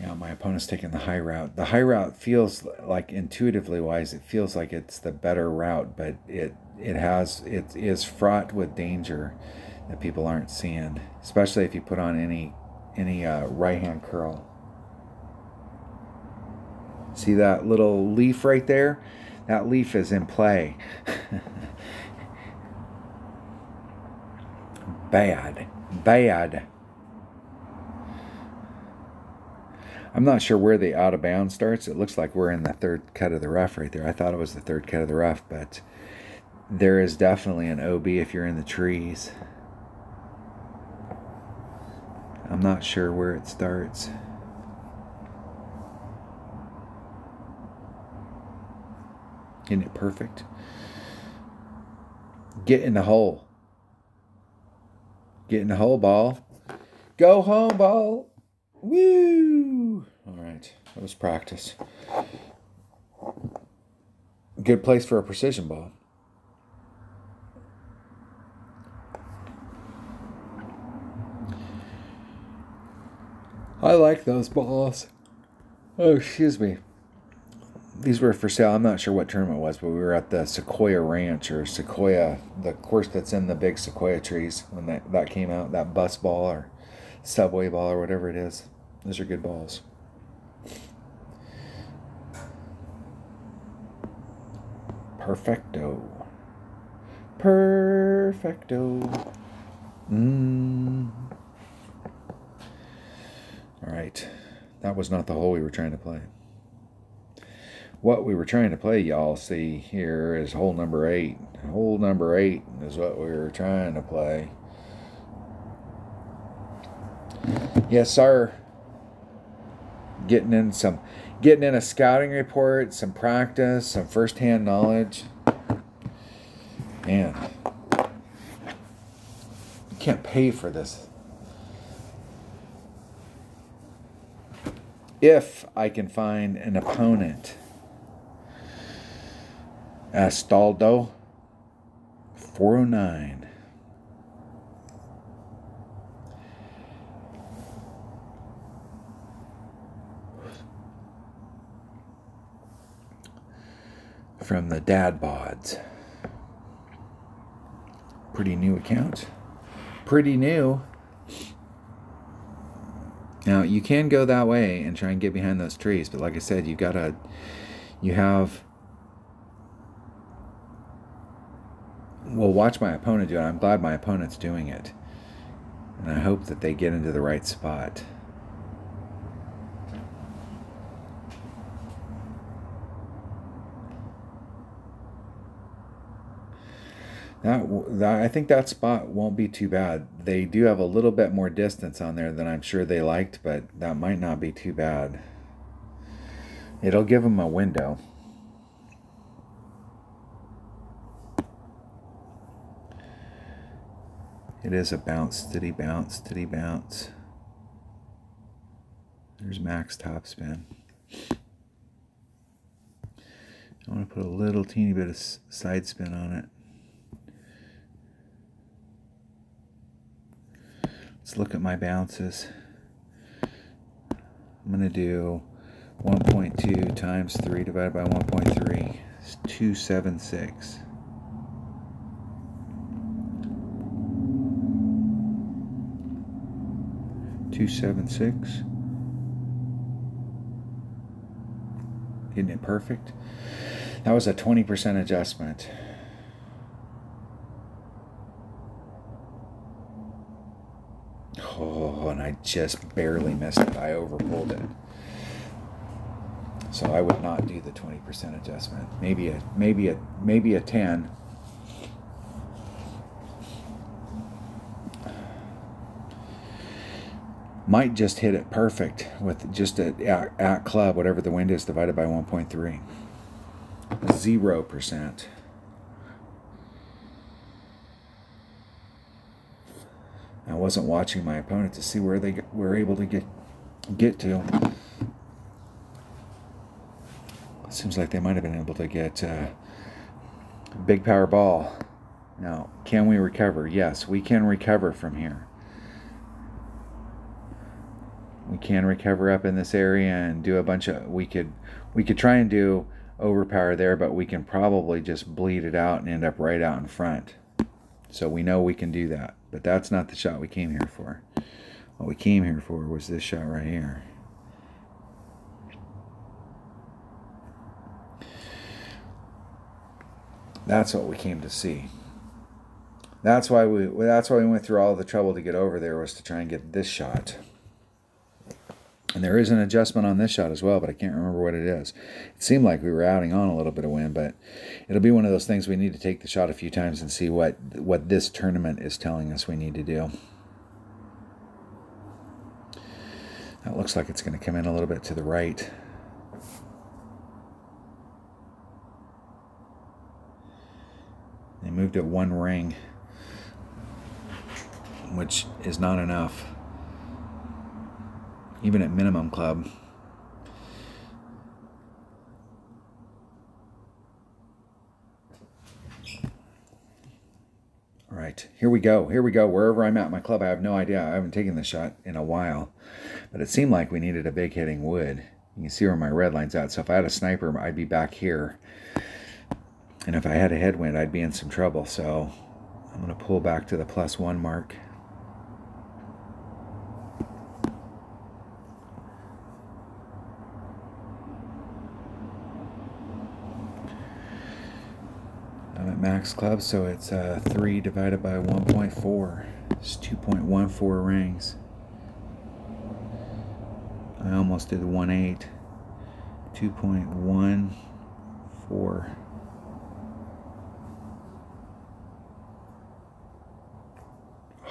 Yeah, my opponent's taking the high route. The high route feels like intuitively wise, it feels like it's the better route, but it it has it is fraught with danger that people aren't seeing, especially if you put on any any uh, right hand curl. See that little leaf right there? That leaf is in play. [laughs] bad. Bad. I'm not sure where the out of bounds starts. It looks like we're in the third cut of the rough right there. I thought it was the third cut of the rough, but there is definitely an OB if you're in the trees. I'm not sure where it starts. Isn't it perfect? Get in the hole. Get in the hole, ball. Go home, ball. Woo! All right, that was practice. Good place for a precision ball. I like those balls. Oh, excuse me these were for sale. I'm not sure what tournament it was, but we were at the Sequoia Ranch or Sequoia, the course that's in the big Sequoia trees when that, that came out, that bus ball or subway ball or whatever it is. Those are good balls. Perfecto. Perfecto. Mmm. All right. That was not the hole we were trying to play what we were trying to play, y'all see here is hole number eight. Hole number eight is what we were trying to play. Yes, sir. Getting in some, getting in a scouting report, some practice, some first-hand knowledge. Man, you can't pay for this. If I can find an opponent Astaldo 409. From the Dad Bods. Pretty new account. Pretty new. Now you can go that way and try and get behind those trees, but like I said, you've got to, you have will watch my opponent do it. I'm glad my opponent's doing it. And I hope that they get into the right spot. That, that, I think that spot won't be too bad. They do have a little bit more distance on there than I'm sure they liked, but that might not be too bad. It'll give them a window. It is a bounce, steady bounce, steady bounce. There's max topspin. I want to put a little teeny bit of side spin on it. Let's look at my bounces. I'm going to do 1.2 times 3 divided by 1.3 is 276. 276. Isn't it perfect? That was a 20% adjustment. Oh, and I just barely missed it. I overpulled it. So I would not do the 20% adjustment. Maybe a maybe a maybe a 10. Might just hit it perfect with just a at, club whatever the wind is divided by 1.3. 0%. I wasn't watching my opponent to see where they were able to get get to. Seems like they might have been able to get uh, big power ball. Now, can we recover? Yes, we can recover from here. We can recover up in this area and do a bunch of. We could we could try and do overpower there, but we can probably just bleed it out and end up right out in front. So we know we can do that. But that's not the shot we came here for. What we came here for was this shot right here. That's what we came to see. That's why we that's why we went through all the trouble to get over there was to try and get this shot. And there is an adjustment on this shot as well, but I can't remember what it is. It seemed like we were adding on a little bit of wind, but it'll be one of those things we need to take the shot a few times and see what, what this tournament is telling us we need to do. That looks like it's going to come in a little bit to the right. They moved it one ring, which is not enough even at minimum club. All right, here we go. Here we go. Wherever I'm at my club, I have no idea. I haven't taken the shot in a while, but it seemed like we needed a big hitting wood. You can see where my red line's at. So if I had a sniper, I'd be back here. And if I had a headwind, I'd be in some trouble. So I'm going to pull back to the plus one mark. Max club, so it's uh, 3 divided by 1.4. It's 2.14 rings. I almost did 1.8. 2.14.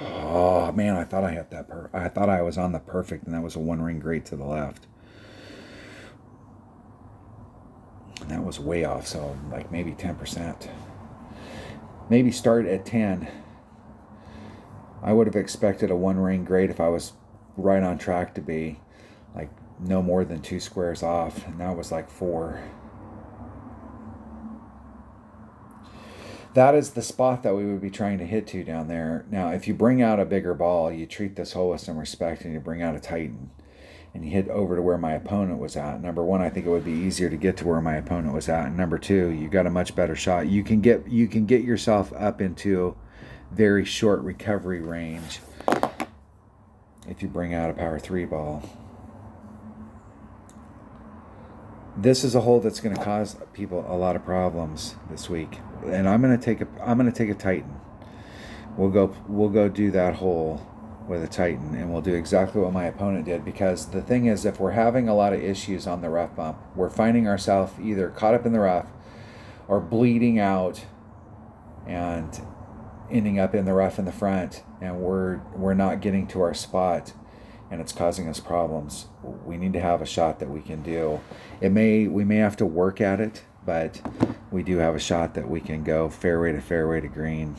Oh man, I thought I had that. Per I thought I was on the perfect, and that was a one ring great to the left. And that was way off, so like maybe 10% maybe start at 10. I would have expected a one ring grade if I was right on track to be like no more than two squares off, and that was like four. That is the spot that we would be trying to hit to down there. Now, if you bring out a bigger ball, you treat this hole with some respect and you bring out a Titan and you hit over to where my opponent was at. Number one, I think it would be easier to get to where my opponent was at. And number two, you got a much better shot. You can get you can get yourself up into very short recovery range if you bring out a power three ball. This is a hole that's going to cause people a lot of problems this week, and I'm going to take a I'm going to take a Titan. We'll go we'll go do that hole with a Titan, and we'll do exactly what my opponent did. Because the thing is, if we're having a lot of issues on the rough bump, we're finding ourselves either caught up in the rough or bleeding out and ending up in the rough in the front, and we're we're not getting to our spot, and it's causing us problems. We need to have a shot that we can do. It may we may have to work at it, but we do have a shot that we can go fairway to fairway to green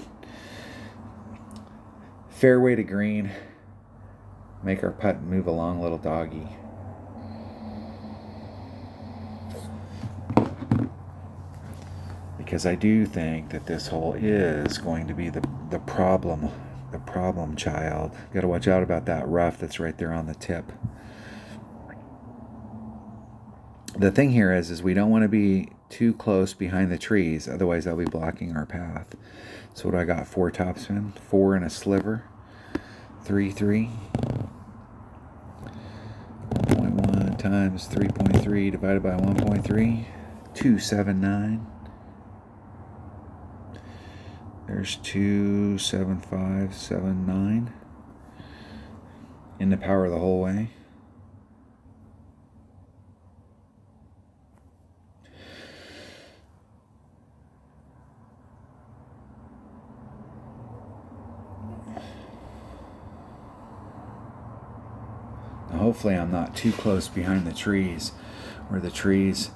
fairway to green. Make our putt move along, little doggy. Because I do think that this hole is going to be the, the problem, the problem child. Got to watch out about that rough that's right there on the tip. The thing here is, is we don't want to be too close behind the trees, otherwise they'll be blocking our path. So what do I got? Four topspin, four and a sliver, three, three. 1.1 times 3.3 divided by 1.3, 279. There's 27579 in the power the whole way. Hopefully I'm not too close behind the trees where the trees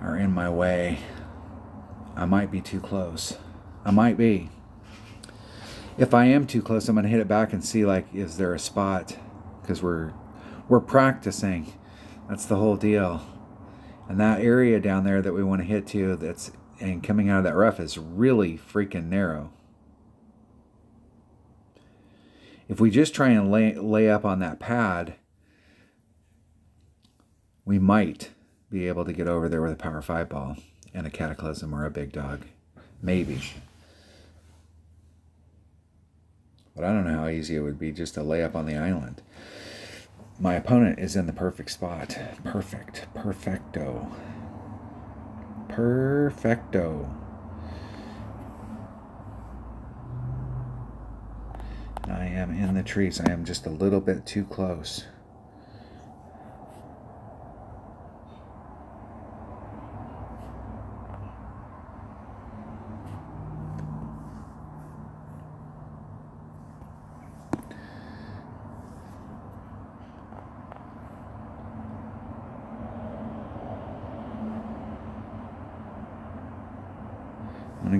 are in my way. I might be too close. I might be. If I am too close, I'm going to hit it back and see like is there a spot because we're we're practicing. That's the whole deal. And that area down there that we want to hit to that's and coming out of that rough is really freaking narrow. If we just try and lay, lay up on that pad, we might be able to get over there with a power 5 ball and a cataclysm or a big dog. Maybe. But I don't know how easy it would be just to lay up on the island. My opponent is in the perfect spot. Perfect. Perfecto. Perfecto. I am in the trees. I am just a little bit too close.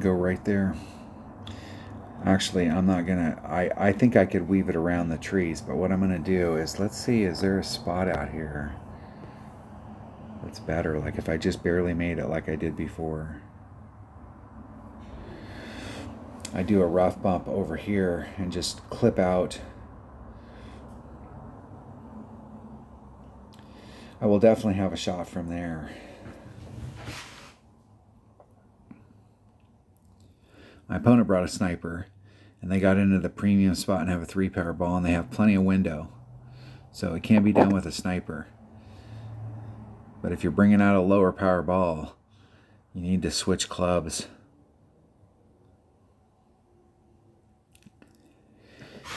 Go right there. Actually, I'm not gonna, I, I think I could weave it around the trees, but what I'm gonna do is, let's see, is there a spot out here that's better? Like if I just barely made it like I did before. I do a rough bump over here and just clip out. I will definitely have a shot from there. My opponent brought a sniper, and they got into the premium spot and have a three power ball, and they have plenty of window. So it can be done with a sniper. But if you're bringing out a lower power ball, you need to switch clubs.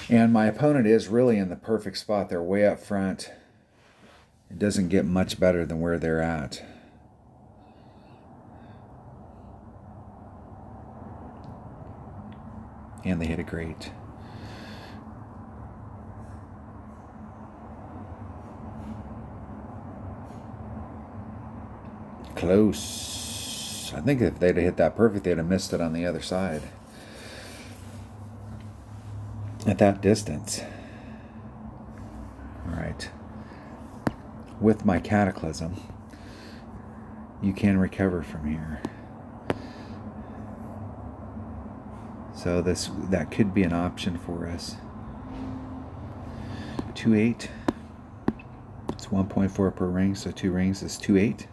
And my opponent is really in the perfect spot. They're way up front. It doesn't get much better than where they're at. And they hit a great. Close. I think if they'd have hit that perfect, they'd have missed it on the other side. At that distance. All right. With my cataclysm, you can recover from here. So this that could be an option for us. 2-8. It's 1.4 per ring, so two rings is 2-8.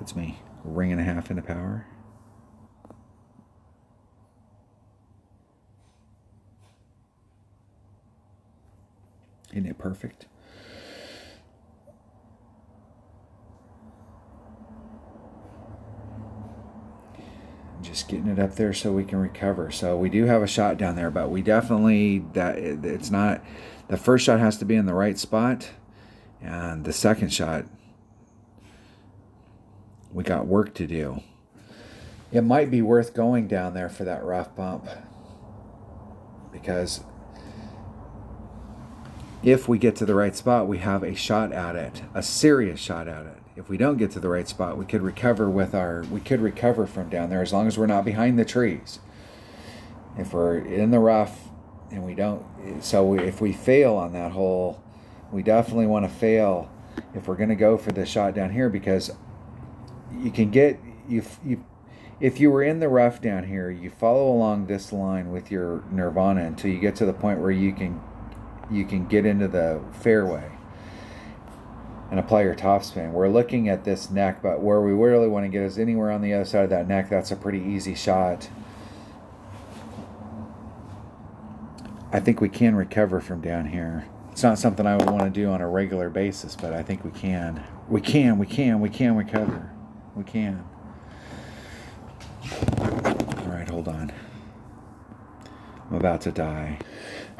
That's me ring and a half into power. Isn't it perfect? Getting it up there so we can recover. So we do have a shot down there, but we definitely that it's not the first shot has to be in the right spot, and the second shot we got work to do. It might be worth going down there for that rough bump because if we get to the right spot, we have a shot at it, a serious shot at it if we don't get to the right spot, we could recover with our we could recover from down there as long as we're not behind the trees. If we're in the rough and we don't, so we, if we fail on that hole, we definitely want to fail if we're going to go for the shot down here because you can get you you if you were in the rough down here, you follow along this line with your nirvana until you get to the point where you can you can get into the fairway and apply your topspin. We're looking at this neck, but where we really want to get is anywhere on the other side of that neck. That's a pretty easy shot. I think we can recover from down here. It's not something I would want to do on a regular basis, but I think we can. We can, we can, we can recover. We can. All right, hold on. I'm about to die.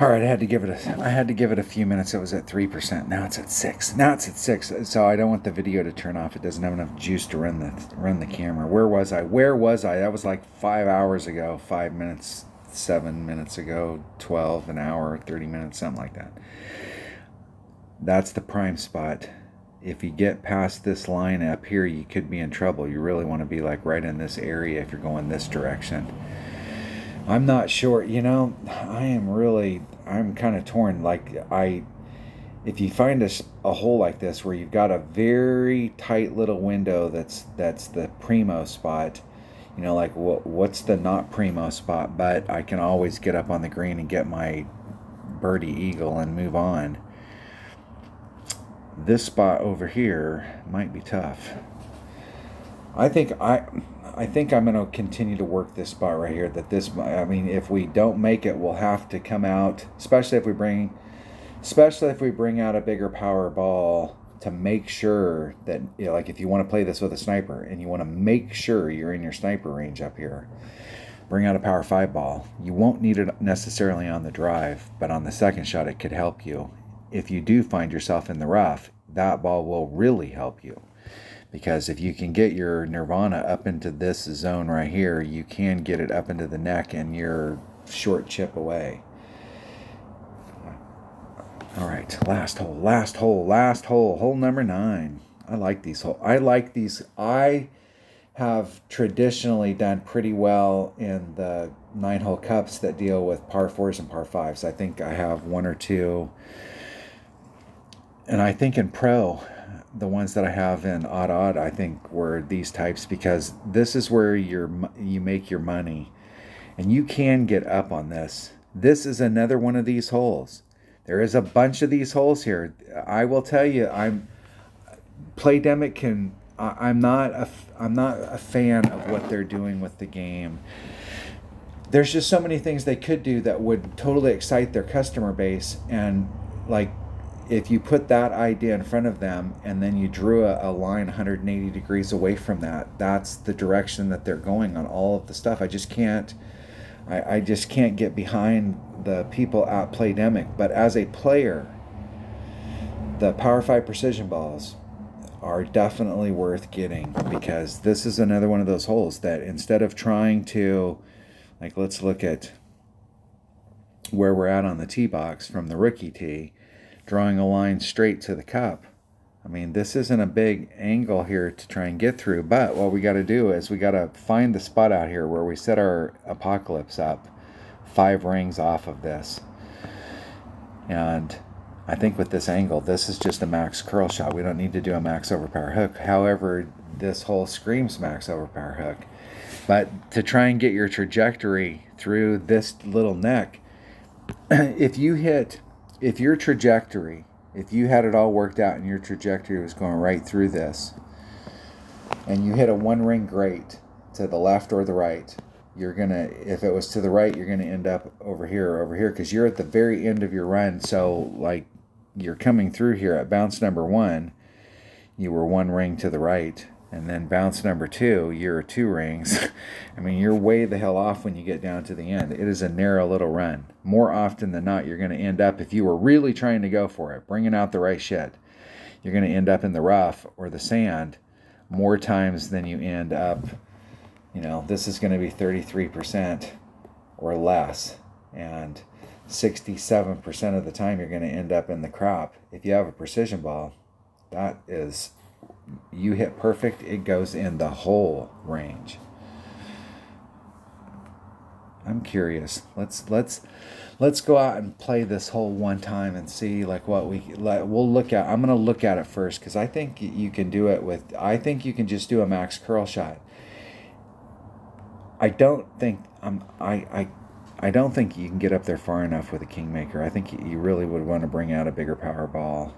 All right, I had to give it a I had to give it a few minutes. It was at three percent. Now it's at six. Now it's at six. So I don't want the video to turn off. It doesn't have enough juice to run the run the camera. Where was I? Where was I? That was like five hours ago. Five minutes, seven minutes ago. Twelve, an hour, thirty minutes, something like that. that's the prime spot. If you get past this line up here, you could be in trouble. You really want to be like right in this area if you're going this direction. I'm not sure. You know, I am really, I'm kind of torn. Like, I, if you find a, a hole like this where you've got a very tight little window that's that's the primo spot, you know, like what what's the not primo spot? But I can always get up on the green and get my birdie eagle and move on. This spot over here might be tough. I think I I think I'm going to continue to work this spot right here. That this, I mean, if we don't make it, we'll have to come out, especially if we bring, especially if we bring out a bigger power ball to make sure that, you know, like if you want to play this with a sniper and you want to make sure you're in your sniper range up here, bring out a power five ball. You won't need it necessarily on the drive, but on the second shot, it could help you. If you do find yourself in the rough, that ball will really help you because if you can get your nirvana up into this zone right here you can get it up into the neck and you're short chip away. All right last hole last hole last hole hole number nine. I like these hole i like these i have traditionally done pretty well in the nine hole cups that deal with par fours and par fives. I think i have one or two. And i think in pro the ones that I have in Ought Ought I think were these types because this is where you're you make your money. And you can get up on this. This is another one of these holes. There is a bunch of these holes here. I will tell you I'm Playdemic can I'm not a I'm not a fan of what they're doing with the game. There's just so many things they could do that would totally excite their customer base and like if you put that idea in front of them and then you drew a, a, line 180 degrees away from that that's the direction that they're going on all of the stuff. I just can't i, I just can't get behind the people at playdemic. But as a player the power 5 precision balls are definitely worth getting because this is another one of those holes that instead of trying to like let's look at where we're at on the tee box from the rookie tee drawing a line straight to the cup. I mean, this isn't a big angle here to try and get through, but what we got to do is we got to find the spot out here where we set our apocalypse up five rings off of this. And I think with this angle, this is just a max curl shot. We don't need to do a max overpower hook. However, this hole screams max overpower hook. But to try and get your trajectory through this little neck, [clears throat] if you hit if your trajectory, if you had it all worked out and your trajectory was going right through this, and you hit a one ring grate to the left or the right, you're gonna if it was to the right, you're gonna end up over here or over here because you're at the very end of your run. So like you're coming through here at bounce number one, you were one ring to the right and then bounce number two, you're two rings. [laughs] I mean, you're way the hell off when you get down to the end. It is a narrow little run. More often than not, you're going to end up, if you were really trying to go for it, bringing out the right shit, you're going to end up in the rough or the sand more times than you end up. You know, this is going to be 33% or less. And 67% of the time, you're going to end up in the crop. If you have a precision ball, that is you hit perfect, it goes in the whole range. I'm curious. Let's let's let's go out and play this hole one time and see like what we like we'll look at I'm going to look at it first cuz I think you can do it with I think you can just do a max curl shot. I don't think I'm I I I don't think you can get up there far enough with a kingmaker. I think you really would want to bring out a bigger power ball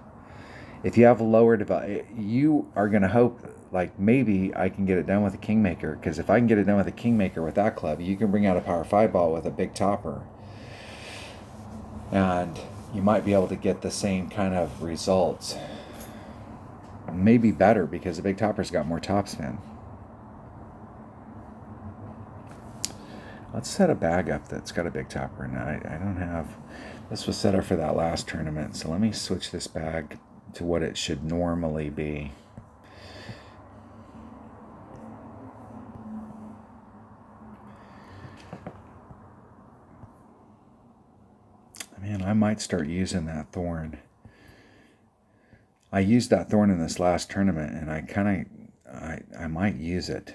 if you have a lower device, you are going to hope like maybe I can get it done with a Kingmaker because if I can get it done with a Kingmaker with that club, you can bring out a Power 5 ball with a big topper. And you might be able to get the same kind of results. Maybe better because the big topper's got more topspin. Let's set a bag up that's got a big topper and I, I don't have this was set up for that last tournament so let me switch this bag to what it should normally be. Man, I might start using that thorn. I used that thorn in this last tournament, and I kind of, I, I might use it.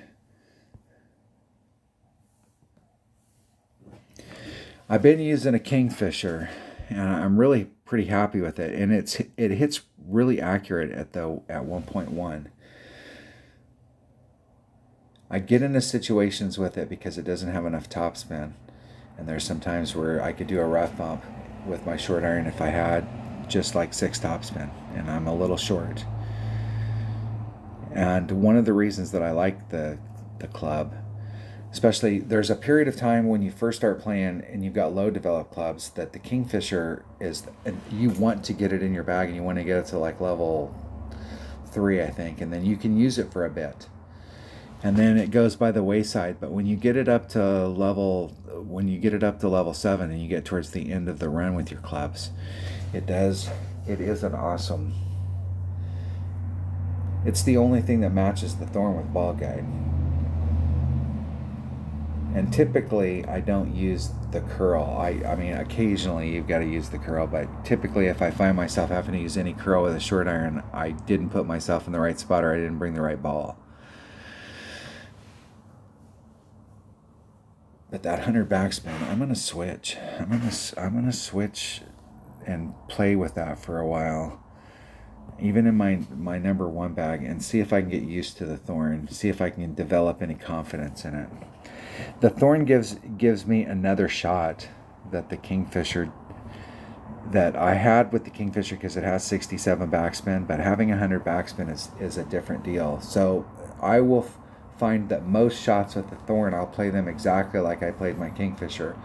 I've been using a Kingfisher, and I'm really pretty happy with it. And it's it hits really accurate at the at 1.1. I get into situations with it because it doesn't have enough topspin. And there's some times where I could do a rough bump with my short iron if I had just like six topspin and I'm a little short. And one of the reasons that I like the the club especially there's a period of time when you first start playing and you've got low developed clubs that the kingfisher is and you want to get it in your bag and you want to get it to like level three i think and then you can use it for a bit. And then it goes by the wayside but when you get it up to level when you get it up to level seven and you get towards the end of the run with your clubs it does it is an awesome it's the only thing that matches the thorn with ball guide and typically I don't use the curl. I, I mean, occasionally you've got to use the curl, but typically if I find myself having to use any curl with a short iron, I didn't put myself in the right spot or I didn't bring the right ball. But that 100 backspin, I'm going to switch. I'm going to I'm going to switch and play with that for a while. Even in my my number 1 bag and see if I can get used to the thorn, see if I can develop any confidence in it. The thorn gives gives me another shot that the kingfisher that I had with the kingfisher because it has 67 backspin, but having 100 backspin is is a different deal. So I will find that most shots with the thorn, I'll play them exactly like I played my kingfisher.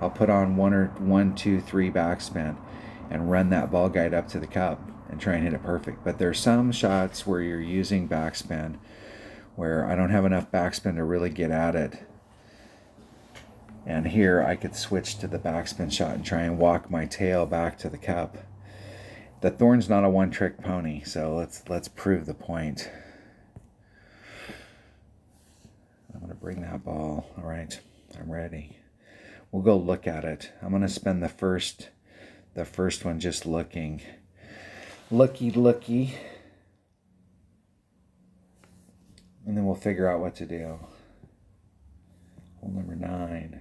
I'll put on one or one, two, three backspin and run that ball guide up to the cup and try and hit it perfect. But there's some shots where you're using backspin where I don't have enough backspin to really get at it and here I could switch to the backspin shot and try and walk my tail back to the cup. The thorn's not a one-trick pony, so let's let's prove the point. I'm gonna bring that ball. All right, I'm ready. We'll go look at it. I'm gonna spend the first the first one just looking. Looky looky. And then we'll figure out what to do. Hole number nine.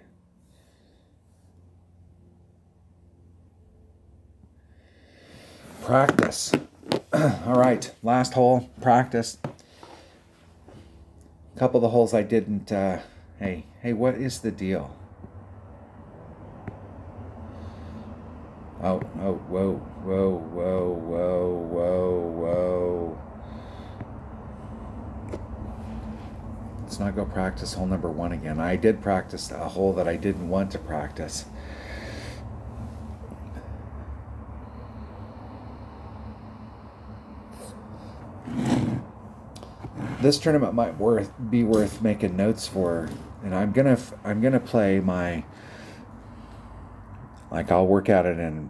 Practice. [clears throat] All right, last hole, practice. A couple of the holes I didn't, uh, hey, hey, what is the deal? Oh, oh, whoa, whoa, whoa, whoa, whoa, whoa. Let's not go practice hole number one again. I did practice a hole that I didn't want to practice. This tournament might worth be worth making notes for, and I'm gonna I'm gonna play my like I'll work at it and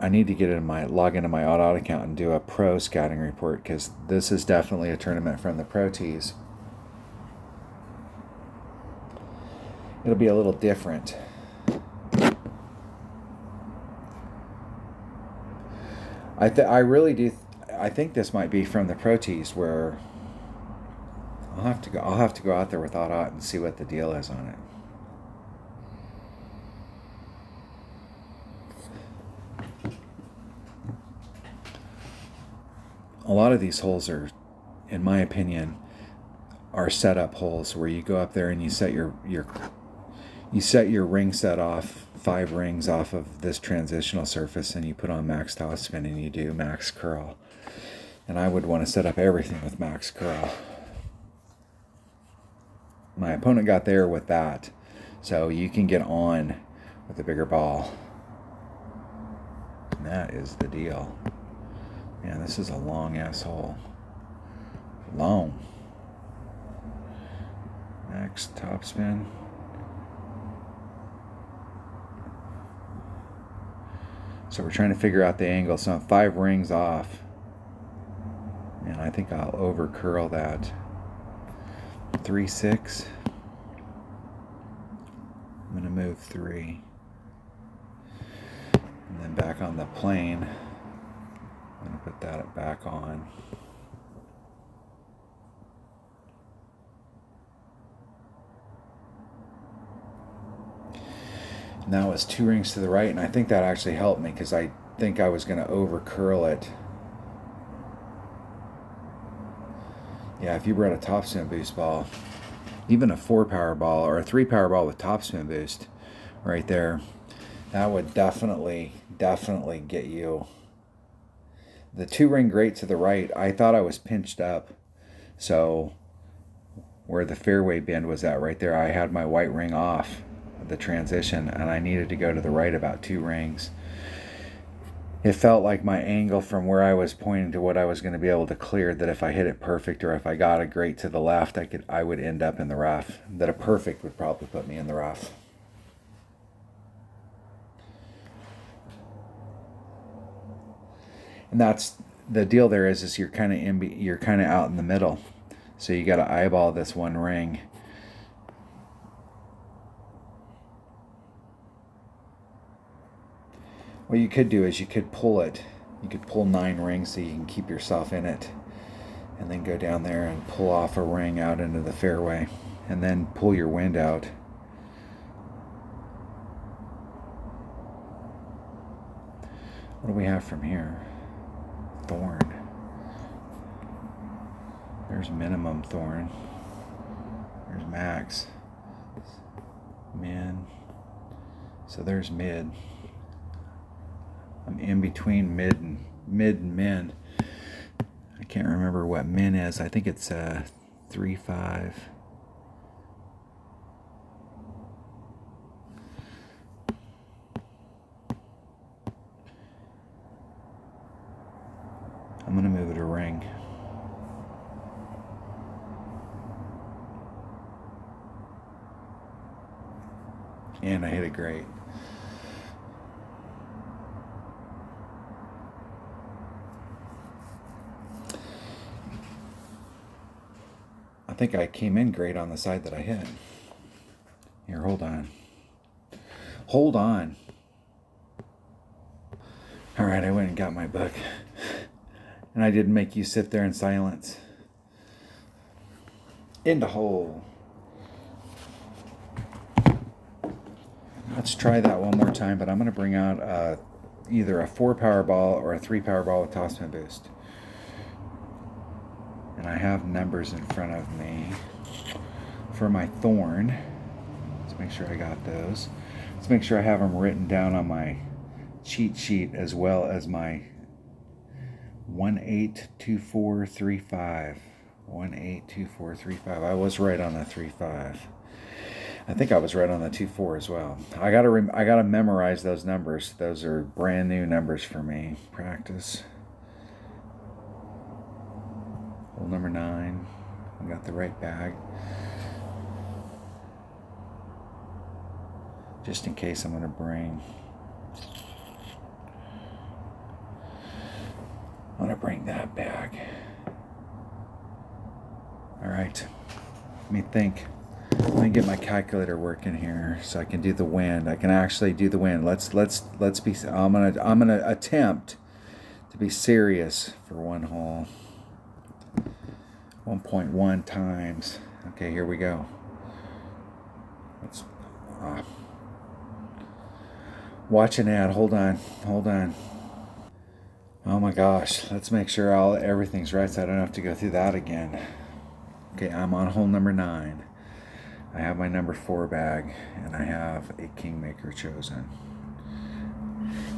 I need to get in my log into my auto account and do a pro scouting report because this is definitely a tournament from the pro tees. It'll be a little different. I th- I really do. I think this might be from the pro tees where I'll have to go. I'll have to go out there with Auto and see what the deal is on it. A lot of these holes are, in my opinion, are setup holes where you go up there and you set your your you set your ring set off five rings off of this transitional surface and you put on max topspin and you do max curl. And I would want to set up everything with max curl my opponent got there with that. So you can get on with a bigger ball. And that is the deal. Yeah, this is a long asshole. Long. Next topspin. So we're trying to figure out the angle. So I'm five rings off. And I think I'll over curl that three six. I'm going to move three. And then back on the plane, I'm going to Put that back on. Now it's two rings to the right, and I think that actually helped me because I think I was going to over curl it. Yeah, if you brought a topspin boost ball, even a four power ball or a three power ball with topspin boost right there, that would definitely, definitely get you. The two ring grate to the right, I thought I was pinched up. So where the fairway bend was at right there, I had my white ring off the transition and I needed to go to the right about two rings. It felt like my angle from where I was pointing to what I was going to be able to clear that if I hit it perfect or if I got a great to the left, I could I would end up in the rough. That a perfect would probably put me in the rough. And that's the deal there is is you're kind of in you're kind of out in the middle. So you got to eyeball this one ring What you could do is you could pull it. You could pull nine rings so you can keep yourself in it. And then go down there and pull off a ring out into the fairway. And then pull your wind out. What do we have from here? Thorn. There's minimum thorn. There's max. Min. So there's mid. I'm in between mid and mid and min. I can't remember what min is. I think it's uh, three five. I'm gonna move it a ring. And I hit it great. Think I came in great on the side that I hit. Here, hold on. Hold on. All right, I went and got my book. And I didn't make you sit there in silence. In the hole. Let's try that one more time, but I'm going to bring out uh, either a four power ball or a three power ball with topspin boost and I have numbers in front of me for my thorn. Let's make sure I got those. Let's make sure I have them written down on my cheat sheet as well as my 182435. 182435. I was right on the 35. I think I was right on the 24 as well. I got to I got to memorize those numbers. Those are brand new numbers for me. Practice. Hole number nine. I got the right bag. Just in case I'm going to bring. I'm going to bring that bag. All right. Let me think. Let me get my calculator working here so I can do the wind. I can actually do the wind. Let's let's let's be I'm going to I'm going to attempt to be serious for one hole. 1.1 times. Okay, here we go. Let's uh, watch an ad. Hold on, hold on. Oh my gosh, let's make sure all everything's right so I don't have to go through that again. Okay, I'm on hole number nine. I have my number four bag and I have a kingmaker chosen.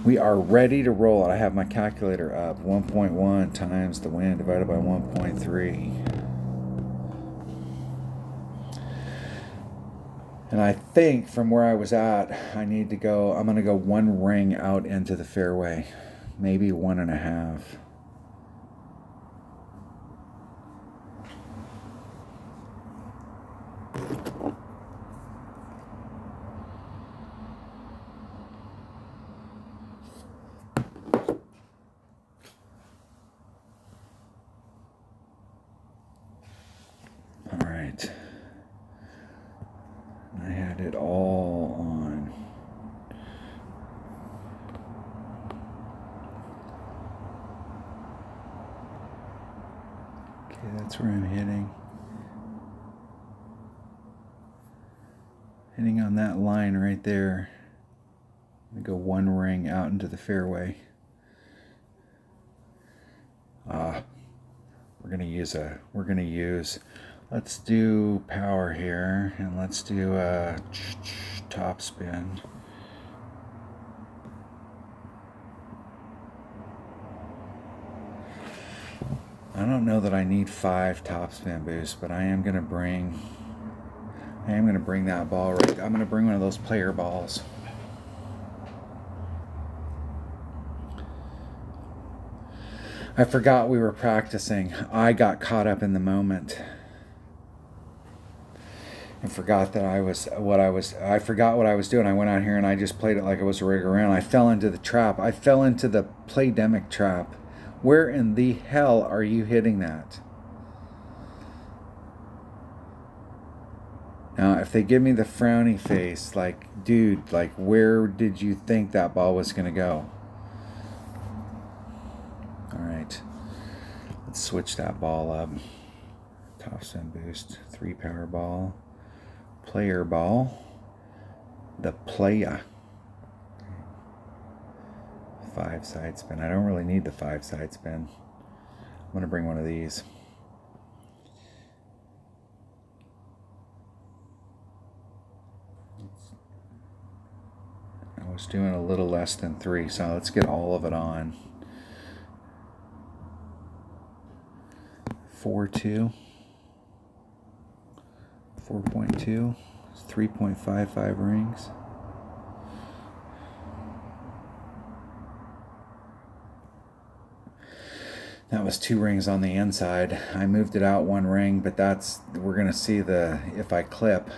We are ready to roll. I have my calculator up. 1.1 times the wind divided by 1.3. And I think from where I was at, I need to go, I'm going to go one ring out into the fairway, maybe one and a half. Right there. Go one ring out into the fairway. Ah, we're gonna use a. We're gonna use. Let's do power here, and let's do a top spin. I don't know that I need five top spin boosts, but I am gonna bring. I am gonna bring that ball right. I'm gonna bring one of those player balls. I forgot we were practicing. I got caught up in the moment and forgot that I was what I was. I forgot what I was doing. I went out here and I just played it like it was a rig around. I fell into the trap. I fell into the playdemic trap. Where in the hell are you hitting that? Now, if they give me the frowny face, like, dude, like, where did you think that ball was going to go? All right. Let's switch that ball up. Top spin boost, three power ball, player ball, the playa. Five side spin. I don't really need the five side spin. I'm going to bring one of these. I was doing a little less than three, so let's get all of it on. 4.2, 4.2, 3.55 rings. That was two rings on the inside. I moved it out one ring, but that's, we're to see the, if I clip,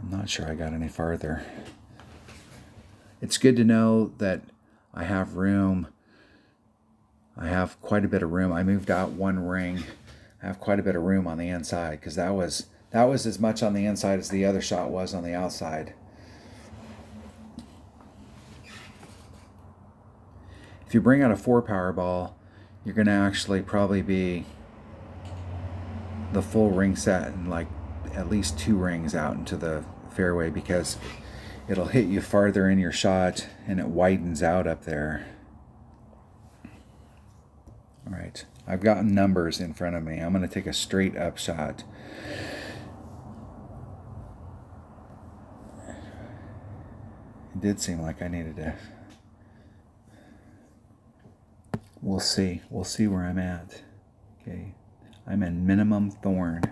I'm not sure I got any farther it's good to know that I have room. I have quite a bit of room. I moved out one ring. I have quite a bit of room on the inside because that was that was as much on the inside as the other shot was on the outside. If you bring out a four power ball, you're to actually probably be the full ring set and like at least two rings out into the fairway because it'll hit you farther in your shot and it widens out up there. All right, I've got numbers in front of me. I'm going to take a straight up shot. It did seem like I needed to. We'll see. We'll see where I'm at. Okay. I'm in minimum thorn.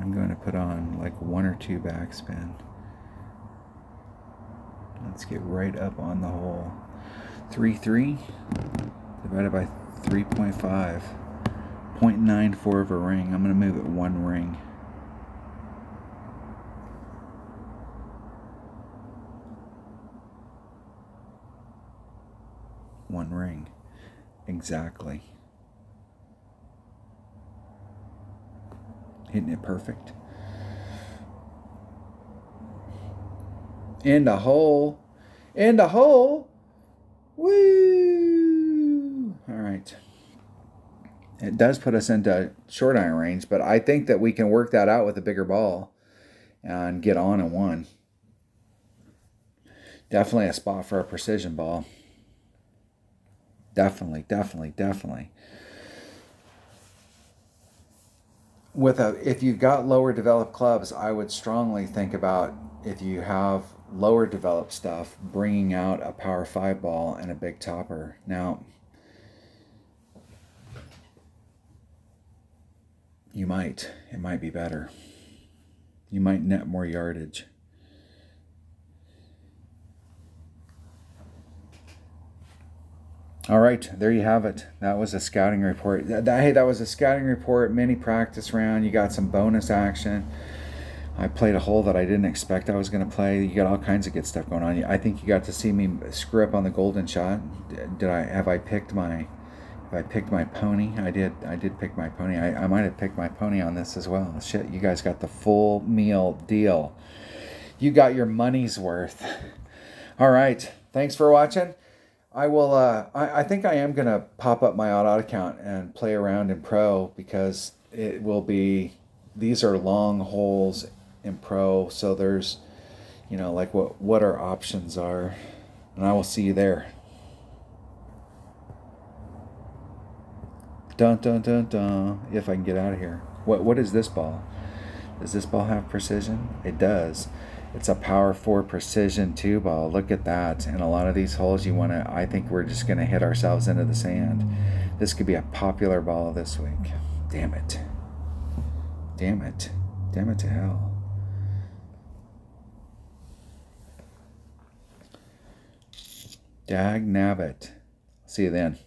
I'm going to put on like one or two backspin. Let's get right up on the hole. 3 3 divided by 3.5. 0.94 of a ring. I'm going to move it one ring. One ring. Exactly. Hitting it perfect. In the hole. In the hole. Woo! All right. It does put us into short iron range, but I think that we can work that out with a bigger ball and get on in one. Definitely a spot for a precision ball. Definitely, definitely, definitely. With a if you've got lower developed clubs, I would strongly think about if you have lower developed stuff, bringing out a power five ball and a big topper. Now, you might. It might be better. You might net more yardage. All right, there you have it. That was a scouting report. That, that, hey, that was a scouting report, mini practice round. You got some bonus action. I played a hole that I didn't expect I was going to play. You got all kinds of good stuff going on. I think you got to see me screw up on the golden shot. Did I have I picked my have I picked my pony? I did. I did pick my pony. I, I might have picked my pony on this as well. Shit, you guys got the full meal deal. you got your money's worth. All right. Thanks for watching. I will, uh, I, I think I am to pop up my auto account and play around in Pro because it will be, these are long holes in Pro. So there's, you know, like what, what our options are. And I will see you there. Dun dun dun dun. If I can get out of here. What what is this ball? Does this ball have precision? It does. It's a power four precision two ball. Look at that. And a lot of these holes you want to, I think we're just going to hit ourselves into the sand. This could be a popular ball this week. Damn it. Damn it. Damn it to hell. Dag nabbit. See you then.